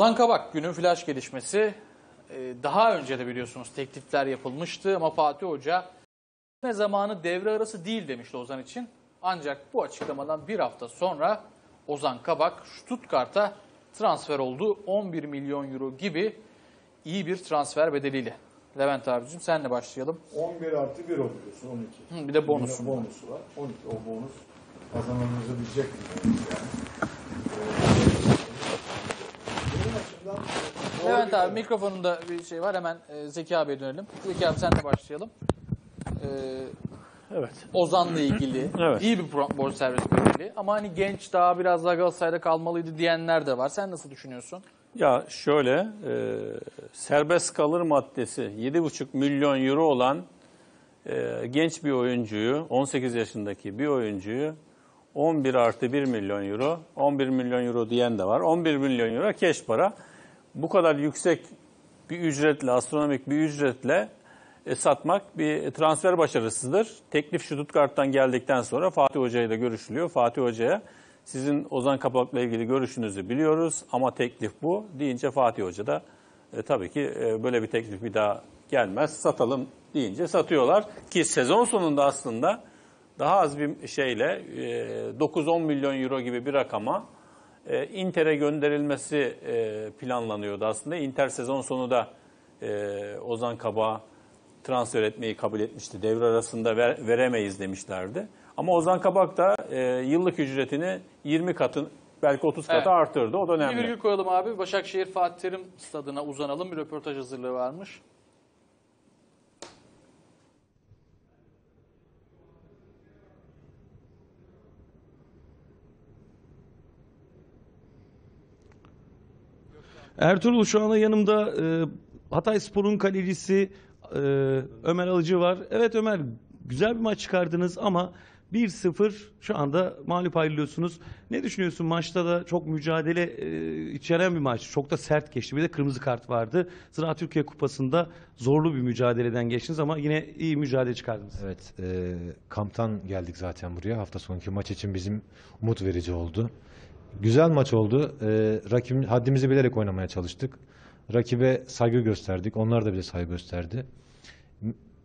Ozan Kabak günün flash gelişmesi. Ee, Daha önce de biliyorsunuz teklifler yapılmıştı ama Fatih Hoca ne zamanı devre arası değil demişti Ozan için. Ancak bu açıklamadan bir hafta sonra Ozan Kabak Stuttgart'a transfer oldu. 11 milyon euro gibi iyi bir transfer bedeliyle. Levent abicim senle başlayalım. 11 artı 1 oluyorsun 12. Hı, bir de bonusu Bir var. bonusu var. 12 o bonus kazanmamızı bilecek mi? Yani. Ee, benim açımdan doğru Levent abi mikrofonunda bir şey var hemen e, Zeki abiye dönelim. Zeki abi senle başlayalım. Ee, Evet. Ozan'la ilgili Evet. iyi bir pro- bonservis bedeli ama hani genç daha biraz daha Galatasaray'da kalmalıydı diyenler de var. Sen nasıl düşünüyorsun? Ya şöyle, e, serbest kalır maddesi 7,5 milyon euro olan e, genç bir oyuncuyu, 18 yaşındaki bir oyuncuyu 11 artı 1 milyon euro, 11 milyon euro diyen de var. 11 milyon euro keş para. Bu kadar yüksek bir ücretle, astronomik bir ücretle e, satmak bir transfer başarısıdır. Teklif Stuttgart'tan geldikten sonra Fatih Hoca ile görüşülüyor. Fatih Hoca'ya sizin Ozan Kapak'la ilgili görüşünüzü biliyoruz ama teklif bu deyince Fatih Hoca da e, tabii ki e, böyle bir teklif bir daha gelmez satalım deyince satıyorlar. Ki sezon sonunda aslında daha az bir şeyle e, 9-10 milyon euro gibi bir rakama e, Inter'e gönderilmesi e, planlanıyordu aslında. Inter sezon sonu da e, Ozan Kabak'ı transfer etmeyi kabul etmişti. Devre arasında ver- veremeyiz demişlerdi. Ama Ozan Kabak da e, yıllık ücretini 20 katın belki 30 katı Evet. arttırdı. O da Bir önemli. virgül koyalım abi. Başakşehir Fatih Terim stadına uzanalım. Bir röportaj hazırlığı varmış. Ertuğrul şu anda yanımda e, Hatay Spor'un kalecisi e, Ömer Alıcı var. Evet Ömer güzel bir maç çıkardınız ama 1-0 şu anda mağlup ayrılıyorsunuz. Ne düşünüyorsun? Maçta da çok mücadele e, içeren bir maç. Çok da sert geçti. Bir de kırmızı kart vardı. Zira Türkiye Kupası'nda zorlu bir mücadeleden geçtiniz ama yine iyi mücadele çıkardınız. Evet, e, kamptan geldik zaten buraya. Hafta sonki maç için bizim umut verici oldu. Güzel maç oldu. E, rakibin haddimizi bilerek oynamaya çalıştık. Rakibe saygı gösterdik. Onlar da bize saygı gösterdi.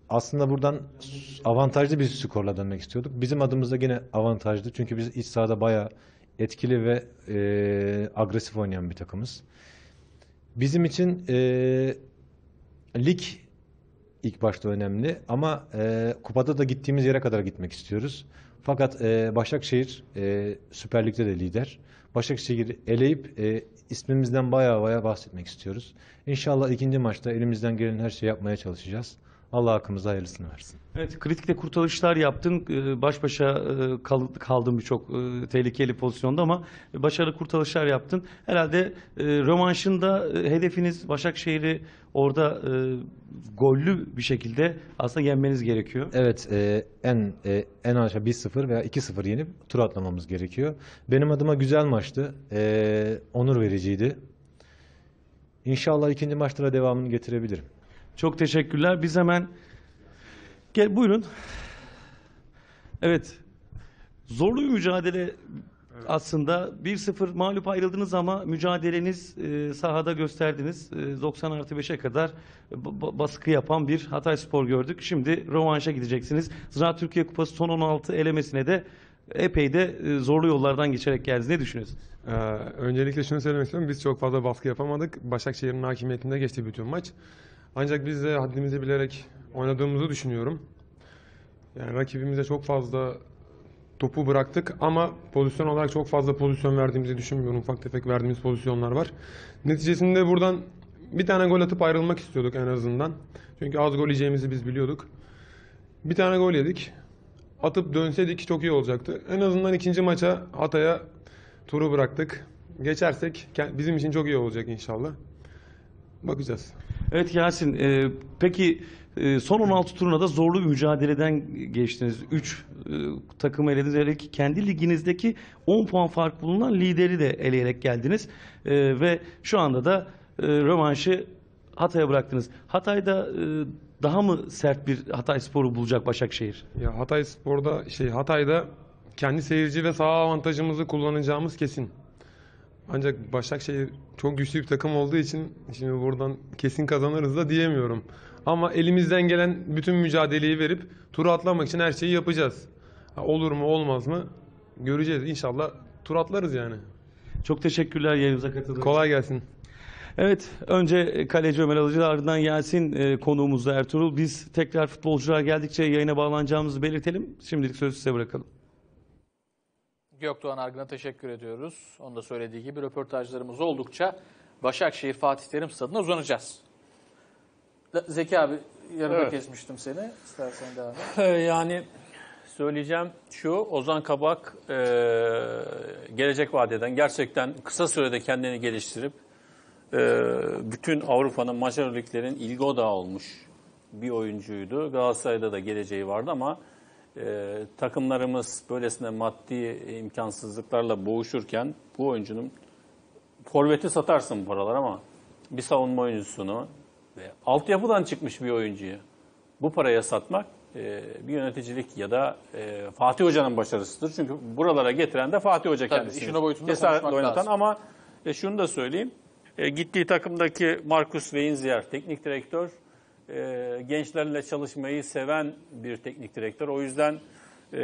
Aslında buradan avantajlı bir skorla dönmek istiyorduk. Bizim adımızda yine avantajlı. Çünkü biz iç sahada bayağı etkili ve e, agresif oynayan bir takımız. Bizim için e, lig ilk başta önemli ama e, kupada da gittiğimiz yere kadar gitmek istiyoruz. Fakat e, Başakşehir e, Süper Lig'de de lider. Başakşehir'i eleyip e, ismimizden bayağı bayağı bahsetmek istiyoruz. İnşallah ikinci maçta elimizden gelen her şeyi yapmaya çalışacağız. Allah hakkımızda hayırlısını versin. Evet, kritikte kurtarışlar yaptın. Ee, Baş başa e, kal- kaldın birçok e, tehlikeli pozisyonda ama başarılı kurtarışlar yaptın. Herhalde e, rövanşında hedefiniz Başakşehir'i orada gollü bir şekilde aslında yenmeniz gerekiyor. Evet, en en aşağı 1-0 veya 2-0 yenip tur atlamamız gerekiyor. Benim adıma güzel maçtı. Onur vericiydi. İnşallah ikinci maçlara devamını getirebilirim. Çok teşekkürler. Biz hemen gel buyurun. Evet. Zorlu bir mücadele aslında 1-0 mağlup ayrıldınız ama mücadeleniz e, sahada gösterdiniz. E, 90 artı 5'e kadar ba- baskı yapan bir Hatay Spor gördük. Şimdi rövanşa gideceksiniz. Ziraat Türkiye Kupası son 16 elemesine de epey de e, zorlu yollardan geçerek geldiniz. Ne düşünüyorsunuz? Ee, öncelikle şunu söylemek istiyorum. Biz çok fazla baskı yapamadık. Başakşehir'in hakimiyetinde geçti bütün maç. Ancak biz de haddimizi bilerek oynadığımızı düşünüyorum. Yani rakibimize çok fazla topu bıraktık ama pozisyon olarak çok fazla pozisyon verdiğimizi düşünmüyorum. Ufak tefek verdiğimiz pozisyonlar var. Neticesinde buradan bir tane gol atıp ayrılmak istiyorduk en azından. Çünkü az gol yiyeceğimizi biz biliyorduk. Bir tane gol yedik. Atıp dönseydik çok iyi olacaktı. En azından ikinci maça Hatay'a turu bıraktık. Geçersek bizim için çok iyi olacak inşallah. Bakacağız. Evet Yasin, e, peki e, son 16 turuna da zorlu bir mücadeleden geçtiniz. 3 takımı elediniz. Ki kendi liginizdeki 10 puan fark bulunan lideri de eleyerek geldiniz. E, ve şu anda da e, rövanşı Hatay'a bıraktınız. Hatay'da e, daha mı sert bir Hatay sporu bulacak Başakşehir? Ya Hatay Spor'da şey Hatay'da kendi seyirci ve saha avantajımızı kullanacağımız kesin. Ancak Başakşehir çok güçlü bir takım olduğu için şimdi buradan kesin kazanırız da diyemiyorum. Ama elimizden gelen bütün mücadeleyi verip turu atlamak için her şeyi yapacağız. Ha, olur mu olmaz mı göreceğiz. İnşallah tur atlarız yani. Çok teşekkürler yayınımıza katıldığınız. Kolay gelsin. Evet, önce kaleci Ömer Alıcı ardından Yasin e, konuğumuz da Ertuğrul. Biz tekrar futbolcular geldikçe yayına bağlanacağımızı belirtelim. Şimdilik sözü size bırakalım. Gökdoğan Argın'a teşekkür ediyoruz. Onun da söylediği gibi röportajlarımız oldukça Başakşehir Fatih Terim Stadı'na uzanacağız. Zeki abi yarıda Evet. kesmiştim seni. İstersen devam et. Ee, Yani söyleyeceğim şu, Ozan Kabak e, gelecek vadeden gerçekten kısa sürede kendini geliştirip e, bütün Avrupa'nın majör liglerin ilgi odağı olmuş bir oyuncuydu. Galatasaray'da da geleceği vardı ama e, takımlarımız böylesine maddi imkansızlıklarla boğuşurken bu oyuncunun forveti satarsın bu paralar ama bir savunma oyuncusunu ve altyapıdan çıkmış bir oyuncuyu bu paraya satmak e, bir yöneticilik ya da e, Fatih Hoca'nın başarısıdır. Çünkü buralara getiren de Fatih Hoca Tabii, kendisi. işin o boyutunda Cesaretle oynatan lazım. ama e, şunu da söyleyeyim. E, gittiği takımdaki Markus Weinzier teknik direktör e, gençlerle çalışmayı seven bir teknik direktör. O yüzden e,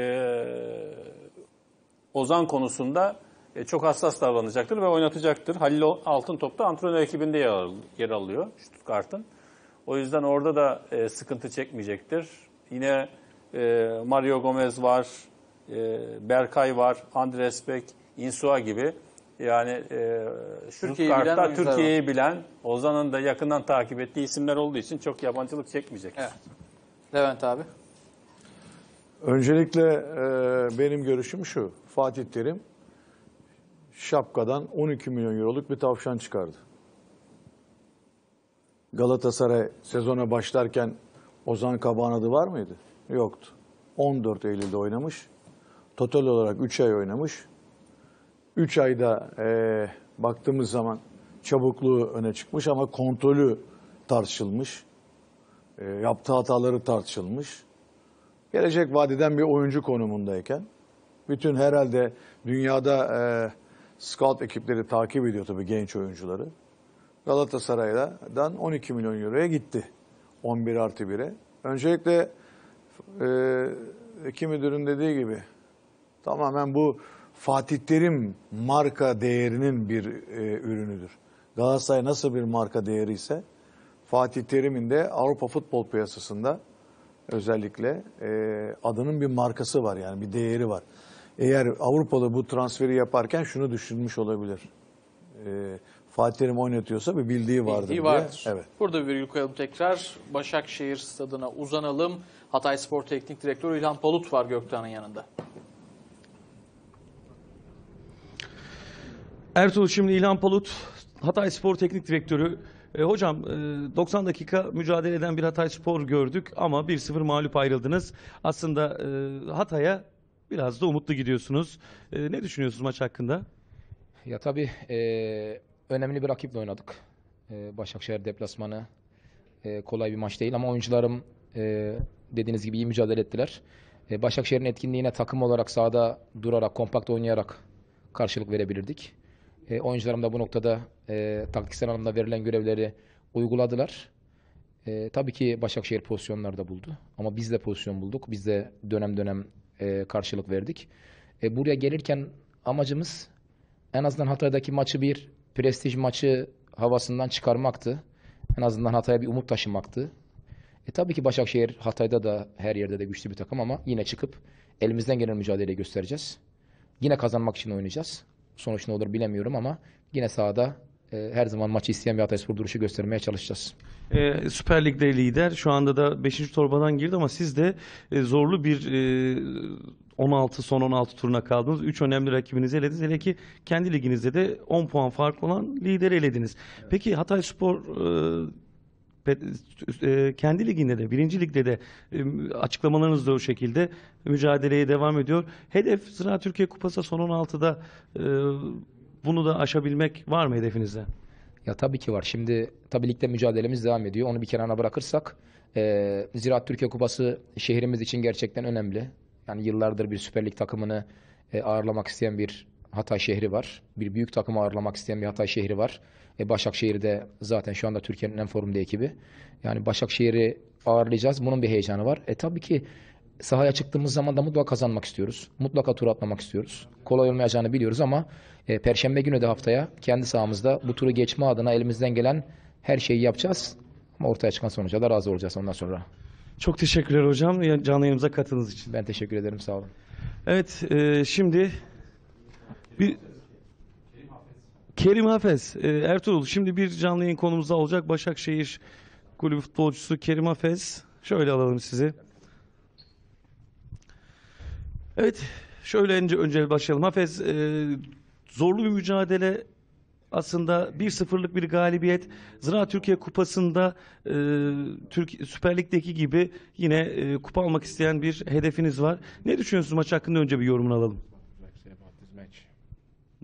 Ozan konusunda e, çok hassas davranacaktır ve oynatacaktır. Halil Altıntop da antrenör ekibinde yer, al- yer alıyor Stuttgart'ın. O yüzden orada da e, sıkıntı çekmeyecektir. Yine e, Mario Gomez var, e, Berkay var, Andres Beck, Insua gibi. Yani e, Türkiye'yi bilen. Türkiye'yi bilen, Ozan'ın da yakından takip ettiği isimler olduğu için çok yabancılık çekmeyecek. Evet. Levent abi. Öncelikle e, benim görüşüm şu. Fatih Terim şapkadan 12 milyon euroluk bir tavşan çıkardı. Galatasaray sezona başlarken Ozan Kabak'ın adı var mıydı? Yoktu. 14 Eylül'de oynamış. Total olarak 3 ay oynamış. 3 ayda e, baktığımız zaman çabukluğu öne çıkmış ama kontrolü tartışılmış. E, yaptığı hataları tartışılmış gelecek vadeden bir oyuncu konumundayken bütün herhalde dünyada e, scout ekipleri takip ediyor tabii genç oyuncuları. Galatasaray'dan 12 milyon euroya gitti. 11 artı 1'e. Öncelikle e, iki müdürün dediği gibi tamamen bu Fatih Terim marka değerinin bir e, ürünüdür. Galatasaray nasıl bir marka değeri ise Fatih Terim'in de Avrupa futbol piyasasında özellikle e, adının bir markası var yani bir değeri var. Eğer Avrupalı bu transferi yaparken şunu düşünmüş olabilir. E, Fatih Terim oynatıyorsa bir bildiği vardır Bildiği diye. vardır. Evet. Burada bir virgül koyalım tekrar. Başakşehir stadına uzanalım. Hatay Spor Teknik Direktörü İlhan Palut var Gökdoğan'ın yanında. Ertuğrul şimdi İlhan Palut, Hatay Spor Teknik Direktörü. E, hocam e, 90 dakika mücadele eden bir Hatay Spor gördük ama 1-0 mağlup ayrıldınız. Aslında e, Hatay'a biraz da umutlu gidiyorsunuz. E, ne düşünüyorsunuz maç hakkında? Ya tabii eee, önemli bir rakiple oynadık. Eee, Başakşehir deplasmanı eee, kolay bir maç değil ama oyuncularım eee, dediğiniz gibi iyi mücadele ettiler. Eee, Başakşehir'in etkinliğine takım olarak sahada durarak, kompakt oynayarak karşılık verebilirdik. Eee, oyuncularım da bu noktada eee taktiksel anlamda verilen görevleri uyguladılar. Eee, tabii ki Başakşehir pozisyonlar da buldu. Ama biz de pozisyon bulduk. Biz de dönem dönem eee, karşılık verdik. E, buraya gelirken amacımız en azından Hatay'daki maçı bir prestij maçı havasından çıkarmaktı. En azından Hatay'a bir umut taşımaktı. E tabii ki Başakşehir Hatay'da da her yerde de güçlü bir takım ama yine çıkıp elimizden gelen mücadeleyi göstereceğiz. Yine kazanmak için oynayacağız. Sonuç ne olur bilemiyorum ama yine sahada e, her zaman maçı isteyen bir Hatayspor duruşu göstermeye çalışacağız. E, Süper Lig'de lider. Şu anda da 5. torbadan girdi ama siz de e, zorlu bir e, 16 son 16 turuna kaldınız. 3 önemli rakibinizi elediniz. Hele ki kendi liginizde de 10 puan fark olan lideri elediniz. Peki Hatay Spor e, e, kendi liginde de, birinci ligde de e, açıklamalarınız da o şekilde mücadeleye devam ediyor. Hedef Zira Türkiye Kupası son 16'da e, bunu da aşabilmek var mı hedefinizde? Ya tabii ki var. Şimdi tabii ligde mücadelemiz devam ediyor. Onu bir kenara bırakırsak e, Ziraat Türkiye Kupası şehrimiz için gerçekten önemli. Yani yıllardır bir Süper Lig takımını e, ağırlamak isteyen bir Hatay şehri var. Bir büyük takımı ağırlamak isteyen bir Hatay şehri var. E, Başakşehir de zaten şu anda Türkiye'nin en formda ekibi. Yani Başakşehir'i ağırlayacağız. Bunun bir heyecanı var. E tabii ki sahaya çıktığımız zaman da mutlaka kazanmak istiyoruz. Mutlaka tur atlamak istiyoruz. Kolay olmayacağını biliyoruz ama e, Perşembe günü de haftaya kendi sahamızda bu turu geçme adına elimizden gelen her şeyi yapacağız. Ama ortaya çıkan sonuca da razı olacağız ondan sonra. Çok teşekkürler hocam canlı yayınımıza katıldığınız için. Ben teşekkür ederim. Sağ olun. Evet e, şimdi bir Kerim Hafez, e, Ertuğrul şimdi bir canlı yayın konumuzda olacak. Başakşehir kulübü futbolcusu Kerim Hafez. Şöyle alalım sizi. Evet, şöyle önce, önce başlayalım. Hafez, e, zorlu bir mücadele aslında 1-0'lık bir galibiyet. Zira Türkiye Kupası'nda e, Türk Süper Lig'deki gibi yine e, kupa almak isteyen bir hedefiniz var. Ne düşünüyorsunuz maç hakkında önce bir yorumunu alalım.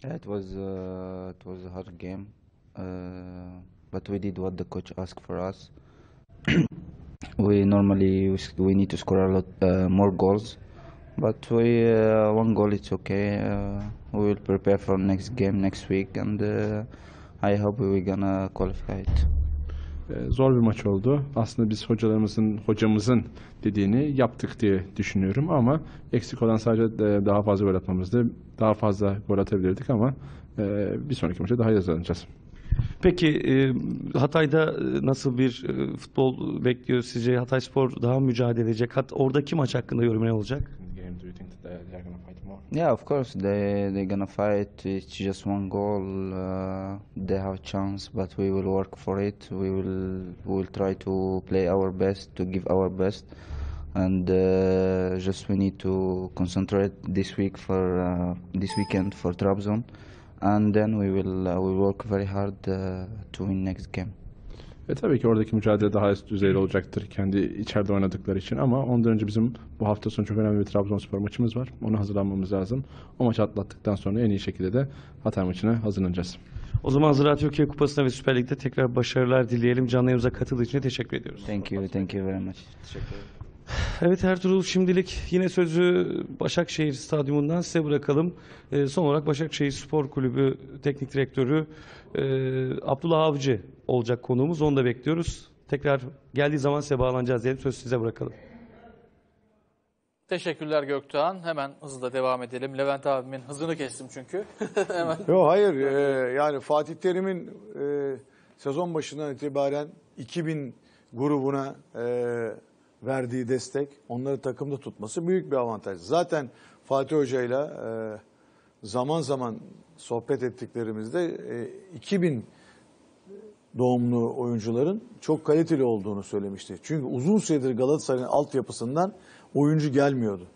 Yeah, it was uh, it was a hard game, uh, but we did what the coach asked for us. we normally we, need to score a lot uh, more goals, but we uh, one goal it's okay. Uh, we will prepare for next game next week, and uh, I hope we're gonna qualify it. Ee, Zor bir maç oldu. Aslında biz hocalarımızın, hocamızın dediğini yaptık diye düşünüyorum ama eksik olan sadece e, daha fazla gol atmamızdı. Daha fazla gol atabilirdik ama e, bir sonraki maça daha iyi hazırlanacağız. Peki e, Hatay'da e, nasıl bir e, futbol bekliyor sizce? Hatay Spor daha mı mücadele edecek? Hat, oradaki maç hakkında yorum ne olacak? Yeah, of course they they're gonna fight. It's just one goal. Uh, they have a chance, but we will work for it. We will we will try to play our best, to give our best, and uh, just we need to concentrate this week for uh, this weekend for Trabzon, and then we will uh, we work very hard uh, to win next game. E tabii ki oradaki mücadele daha üst düzeyde olacaktır kendi içeride oynadıkları için ama ondan önce bizim bu hafta sonu çok önemli bir Trabzonspor maçımız var. Ona hazırlanmamız lazım. O maçı atlattıktan sonra en iyi şekilde de Hatay maçına hazırlanacağız. O zaman Zira Türkiye Kupası'na ve Süper Lig'de tekrar başarılar dileyelim. Canlı yayınımıza katıldığı için teşekkür ediyoruz. Thank you, thank you very much. Evet Ertuğrul şimdilik yine sözü Başakşehir Stadyumundan size bırakalım. Ee, son olarak Başakşehir Spor Kulübü Teknik Direktörü e, Abdullah Avcı olacak konuğumuz. Onu da bekliyoruz. Tekrar geldiği zaman size bağlanacağız diyelim. Söz size bırakalım. Teşekkürler Göktuğan. Hemen hızla devam edelim. Levent abimin hızını kestim çünkü. Hemen. Yok hayır e, yani Fatih Terim'in e, sezon başından itibaren 2000 grubuna e, verdiği destek, onları takımda tutması büyük bir avantaj. Zaten Fatih Hoca'yla e, zaman zaman sohbet ettiklerimizde e, 2000 doğumlu oyuncuların çok kaliteli olduğunu söylemişti. Çünkü uzun süredir Galatasaray'ın altyapısından oyuncu gelmiyordu.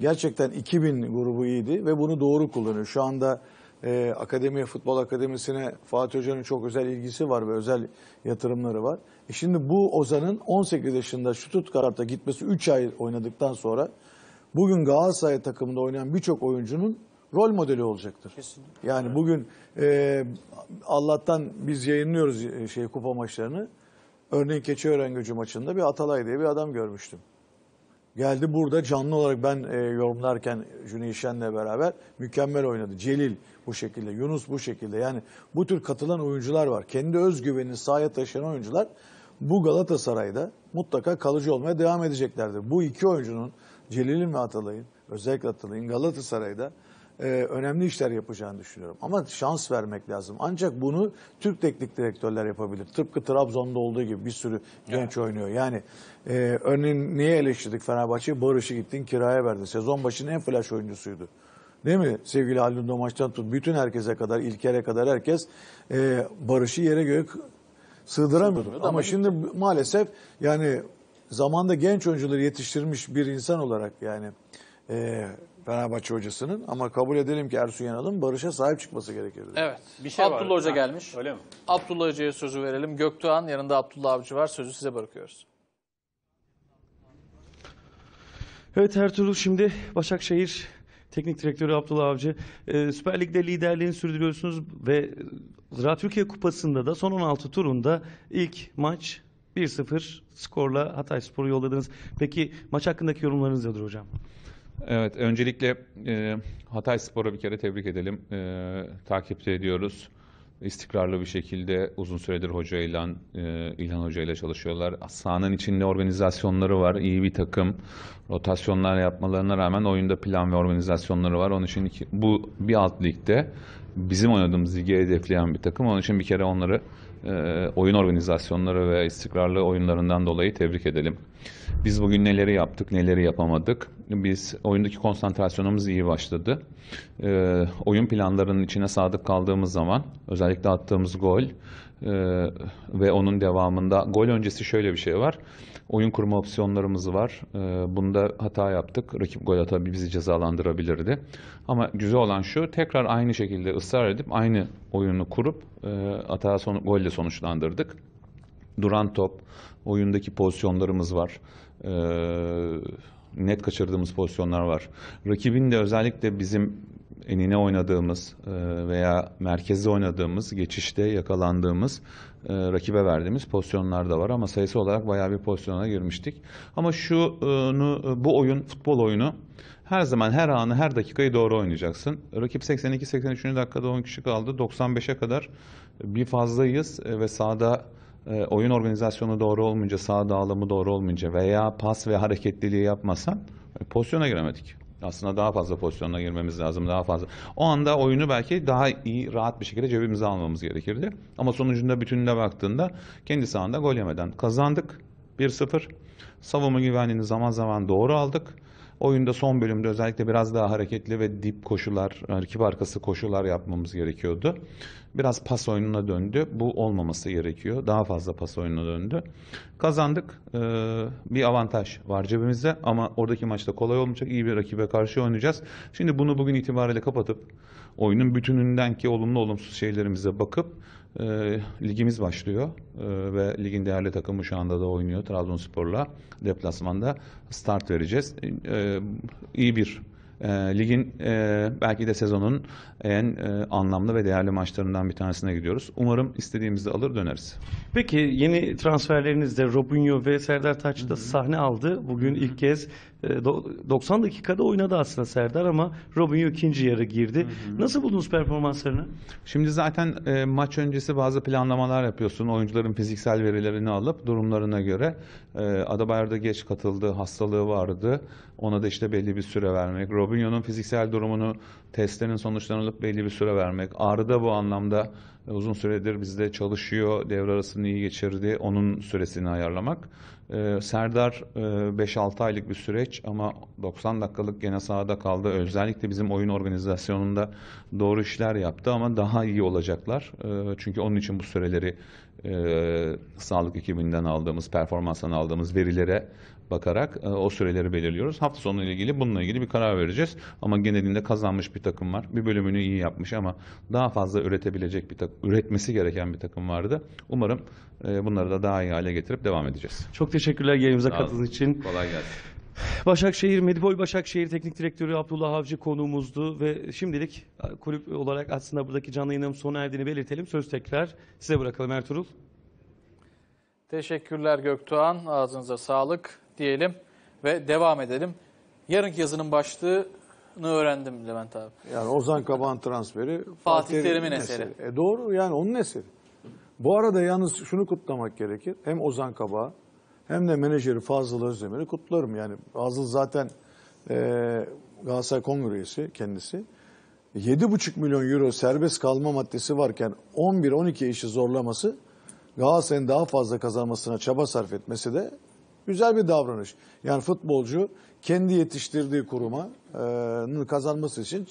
Gerçekten 2000 grubu iyiydi ve bunu doğru kullanıyor. Şu anda e, akademiye, futbol akademisine Fatih Hoca'nın çok özel ilgisi var ve özel yatırımları var. E şimdi bu Ozan'ın 18 yaşında Stuttgart'a gitmesi 3 ay oynadıktan sonra bugün Galatasaray takımında oynayan birçok oyuncunun rol modeli olacaktır. Yani bugün e, Allah'tan biz yayınlıyoruz e, şey kupa maçlarını. Örneğin Keçiören Gücü maçında bir Atalay diye bir adam görmüştüm. Geldi burada canlı olarak ben e, yorumlarken Cüneyt Şen'le beraber mükemmel oynadı. Celil bu şekilde, Yunus bu şekilde. Yani bu tür katılan oyuncular var. Kendi özgüvenini sahaya taşıyan oyuncular bu Galatasaray'da mutlaka kalıcı olmaya devam edeceklerdir. Bu iki oyuncunun Celil'in ve Atalay'ın özellikle Atalay'ın Galatasaray'da e, önemli işler yapacağını düşünüyorum. Ama şans vermek lazım. Ancak bunu Türk teknik direktörler yapabilir. Tıpkı Trabzon'da olduğu gibi bir sürü genç oynuyor. Yani e, örneğin niye eleştirdik Fenerbahçe'yi? Barış'ı gittin kiraya verdi. Sezon başının en flash oyuncusuydu. Değil mi? Sevgili Halil Domaç'tan tut. Bütün herkese kadar, İlker'e kadar herkes e, Barış'ı yere göğe sığdıramıyordu. Ama şimdi maalesef yani zamanda genç oyuncuları yetiştirmiş bir insan olarak yani e, Fenerbahçe hocasının ama kabul edelim ki Ersun Yanal'ın Barış'a sahip çıkması gerekirdi. Evet. Bir şey var. Abdullah Hoca Ha, gelmiş. Öyle mi? Abdullah Hoca'ya sözü verelim. Göktuğan yanında Abdullah Avcı var. Sözü size bırakıyoruz. Evet Ertuğrul şimdi Başakşehir Teknik Direktörü Abdullah Avcı. Ee, Süper Lig'de liderliğini sürdürüyorsunuz ve Zira Türkiye Kupası'nda da son 16 turunda ilk maç 1-0 skorla Hatay Spor'u yolladınız. Peki maç hakkındaki yorumlarınız nedir hocam? Evet, öncelikle e, Hatay Spor'a bir kere tebrik edelim. E, takipte ediyoruz. İstikrarlı bir şekilde uzun süredir hocayla, e, İlhan Hoca ile çalışıyorlar. Sahanın içinde organizasyonları var, iyi bir takım. Rotasyonlar yapmalarına rağmen oyunda plan ve organizasyonları var. Onun için iki- bu bir alt ligde bizim oynadığımız ligi hedefleyen bir takım. Onun için bir kere onları e, oyun organizasyonları ve istikrarlı oyunlarından dolayı tebrik edelim. Biz bugün neleri yaptık, neleri yapamadık. Biz oyundaki konsantrasyonumuz iyi başladı. Ee, oyun planlarının içine sadık kaldığımız zaman özellikle attığımız gol e, ve onun devamında gol öncesi şöyle bir şey var. Oyun kurma opsiyonlarımız var. Ee, bunda hata yaptık. Rakip gol atabilir, bizi cezalandırabilirdi. Ama güzel olan şu tekrar aynı şekilde ısrar edip aynı oyunu kurup e, hata sonu, golle sonuçlandırdık duran top, oyundaki pozisyonlarımız var. Ee, net kaçırdığımız pozisyonlar var. Rakibin de özellikle bizim enine oynadığımız e, veya merkezde oynadığımız, geçişte yakalandığımız, e, rakibe verdiğimiz pozisyonlar da var ama sayısı olarak bayağı bir pozisyona girmiştik. Ama şunu, bu oyun, futbol oyunu her zaman her anı, her dakikayı doğru oynayacaksın. Rakip 82-83. dakikada 10 kişi kaldı. 95'e kadar bir fazlayız e, ve sahada e, oyun organizasyonu doğru olmayınca, sağ dağılımı doğru olmayınca veya pas ve hareketliliği yapmasan e, pozisyona giremedik. Aslında daha fazla pozisyona girmemiz lazım, daha fazla. O anda oyunu belki daha iyi, rahat bir şekilde cebimize almamız gerekirdi. Ama sonucunda bütününe baktığında kendi sahanda gol yemeden kazandık. 1-0. Savunma güvenliğini zaman zaman doğru aldık. Oyunda son bölümde özellikle biraz daha hareketli ve dip koşular, rakip arkası koşular yapmamız gerekiyordu. Biraz pas oyununa döndü. Bu olmaması gerekiyor. Daha fazla pas oyununa döndü. Kazandık. Ee, bir avantaj var cebimizde ama oradaki maçta kolay olmayacak. İyi bir rakibe karşı oynayacağız. Şimdi bunu bugün itibariyle kapatıp oyunun bütününden ki olumlu olumsuz şeylerimize bakıp e, ligimiz başlıyor E, ve ligin değerli takımı şu anda da oynuyor Trabzonspor'la deplasmanda start vereceğiz. E, iyi bir e, ligin e, belki de sezonun en e, anlamlı ve değerli maçlarından bir tanesine gidiyoruz. Umarım istediğimizi alır döneriz. Peki yeni transferlerinizde Robinho ve Serdar Taç da sahne aldı. Bugün ilk kez 90 dakikada oynadı aslında Serdar ama Robinho ikinci yarı girdi. Nasıl buldunuz performanslarını? Şimdi zaten e, maç öncesi bazı planlamalar yapıyorsun. Oyuncuların fiziksel verilerini alıp durumlarına göre e, Adabayar'da geç katıldı, hastalığı vardı. Ona da işte belli bir süre vermek. Robinho'nun fiziksel durumunu testlerin sonuçlarını alıp belli bir süre vermek. Ağrı da bu anlamda uzun süredir bizde çalışıyor. Devre arasını iyi geçirdi. Onun süresini ayarlamak. E, Serdar e, 5-6 aylık bir süreç ama 90 dakikalık gene sahada kaldı. Özellikle bizim oyun organizasyonunda doğru işler yaptı ama daha iyi olacaklar. E, çünkü onun için bu süreleri e, sağlık ekibinden aldığımız, performanstan aldığımız verilere bakarak e, o süreleri belirliyoruz. Hafta sonu ile ilgili bununla ilgili bir karar vereceğiz. Ama genelinde kazanmış bir takım var. Bir bölümünü iyi yapmış ama daha fazla üretebilecek bir takım, üretmesi gereken bir takım vardı. Umarım e, bunları da daha iyi hale getirip devam edeceğiz. Çok teşekkürler yayınımıza katıldığınız için. Kolay gelsin. Başakşehir, Medipol Başakşehir Teknik Direktörü Abdullah Avcı konuğumuzdu ve şimdilik e, kulüp olarak aslında buradaki canlı yayınım sona erdiğini belirtelim. Söz tekrar size bırakalım Ertuğrul. Teşekkürler Göktuğan. Ağzınıza sağlık diyelim ve devam edelim. Yarınki yazının başlığını öğrendim Levent abi. Yani Ozan Kabak'ın transferi Fatih Terim'in eseri. E doğru yani onun eseri. Bu arada yalnız şunu kutlamak gerekir. Hem Ozan Kabak hem de menajeri Fazıl Özdemir'i kutlarım. Yani Fazıl zaten e, Galatasaray Kongre üyesi kendisi. 7,5 milyon euro serbest kalma maddesi varken 11-12 işi zorlaması Galatasaray'ın daha fazla kazanmasına çaba sarf etmesi de güzel bir davranış. Yani futbolcu kendi yetiştirdiği kuruma e, kazanması için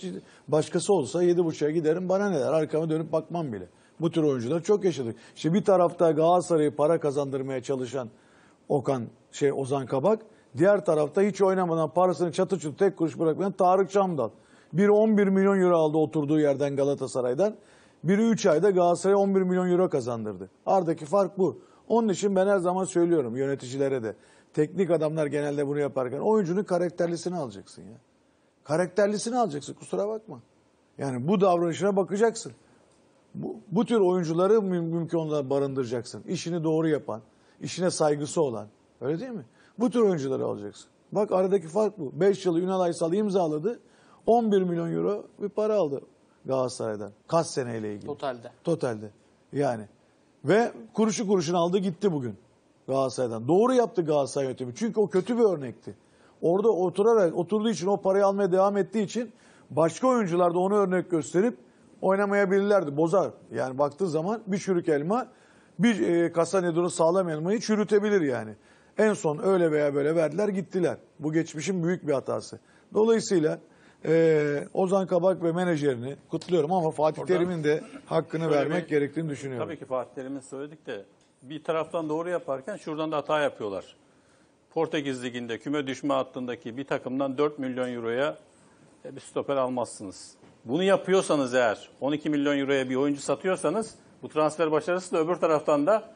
başkası olsa 7,5'a giderim bana ne der arkama dönüp bakmam bile. Bu tür oyuncular çok yaşadık. İşte bir tarafta Galatasaray'ı para kazandırmaya çalışan Okan şey Ozan Kabak, diğer tarafta hiç oynamadan parasını çatı çutు tek kuruş bırakmayan Tarık Çamdal. Biri 11 milyon euro aldı oturduğu yerden Galatasaray'dan. Biri 3 ayda Galatasaray'a 11 milyon euro kazandırdı. Aradaki fark bu. Onun için ben her zaman söylüyorum yöneticilere de. Teknik adamlar genelde bunu yaparken oyuncunun karakterlisini alacaksın ya. Karakterlisini alacaksın kusura bakma. Yani bu davranışına bakacaksın. Bu, bu tür oyuncuları müm- mümkün olduğunca barındıracaksın. İşini doğru yapan, işine saygısı olan. Öyle değil mi? Bu tür oyuncuları alacaksın. Bak aradaki fark bu. 5 yılı Ünal Aysal imzaladı. 11 milyon euro bir para aldı Galatasaray'dan. Kaç seneyle ilgili. Totalde. Totalde. Yani. Ve kuruşu kuruşunu aldı gitti bugün Galatasaray'dan. Doğru yaptı Galatasaray yönetimi. Çünkü o kötü bir örnekti. Orada oturarak oturduğu için o parayı almaya devam ettiği için başka oyuncular da onu örnek gösterip oynamayabilirlerdi. Bozar. Yani baktığı zaman bir çürük elma bir e, Casanedro'nun sağlam elmayı çürütebilir yani. En son öyle veya böyle verdiler gittiler. Bu geçmişin büyük bir hatası. Dolayısıyla e, Ozan Kabak ve menajerini kutluyorum ama Fatih Terim'in de hakkını vermek bir- gerektiğini düşünüyorum. Tabii ki Fatih Terim'in söyledik de bir taraftan doğru yaparken şuradan da hata yapıyorlar. Portekiz Ligi'nde küme düşme hattındaki bir takımdan 4 milyon euroya e, bir stoper almazsınız. Bunu yapıyorsanız eğer 12 milyon euroya bir oyuncu satıyorsanız bu transfer başarısı da öbür taraftan da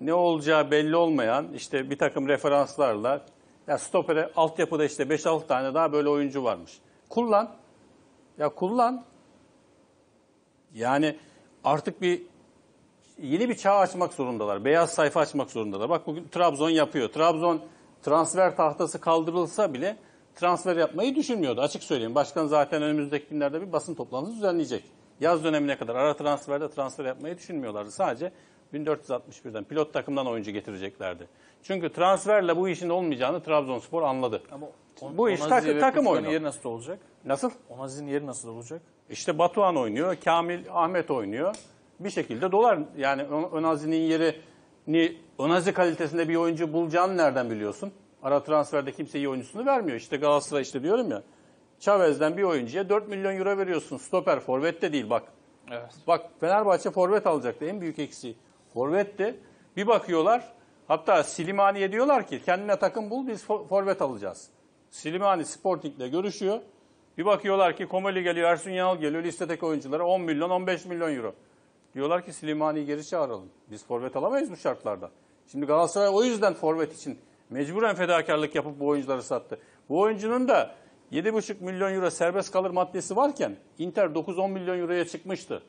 ne olacağı belli olmayan işte bir takım referanslarla ya stopere altyapıda işte 5-6 tane daha böyle oyuncu varmış. Kullan. Ya kullan. Yani artık bir yeni bir çağ açmak zorundalar. Beyaz sayfa açmak zorundalar. Bak bugün Trabzon yapıyor. Trabzon transfer tahtası kaldırılsa bile transfer yapmayı düşünmüyordu. Açık söyleyeyim. Başkan zaten önümüzdeki günlerde bir basın toplantısı düzenleyecek. Yaz dönemine kadar ara transferde transfer yapmayı düşünmüyorlardı. Sadece 1461'den pilot takımdan oyuncu getireceklerdi. Çünkü transferle bu işin olmayacağını Trabzonspor anladı. Ama Bu iş Onazi takı- ve takım Kutlu'nun oyunu. yeri nasıl olacak? Nasıl? Onazi'nin yeri nasıl olacak? İşte Batuhan oynuyor, Kamil Ahmet oynuyor. Bir şekilde dolar. Yani Önazi'nin yerini Önazi kalitesinde bir oyuncu bulacağını nereden biliyorsun? Ara transferde kimse iyi oyuncusunu vermiyor. İşte Galatasaray işte diyorum ya. Chavez'den bir oyuncuya 4 milyon euro veriyorsun. Stoper, forvet de değil bak. Evet. Bak Fenerbahçe forvet alacaktı. En büyük eksiği. Forvetti. Bir bakıyorlar. Hatta Silimani'ye diyorlar ki kendine takım bul biz fo- forvet alacağız. Silimani Sporting'le görüşüyor. Bir bakıyorlar ki Komoli geliyor, Ersun Yanal geliyor. Listedeki oyunculara 10 milyon, 15 milyon euro. Diyorlar ki Silimani'yi geri çağıralım. Biz forvet alamayız bu şartlarda. Şimdi Galatasaray o yüzden forvet için mecburen fedakarlık yapıp bu oyuncuları sattı. Bu oyuncunun da 7,5 milyon euro serbest kalır maddesi varken Inter 9-10 milyon euroya çıkmıştı.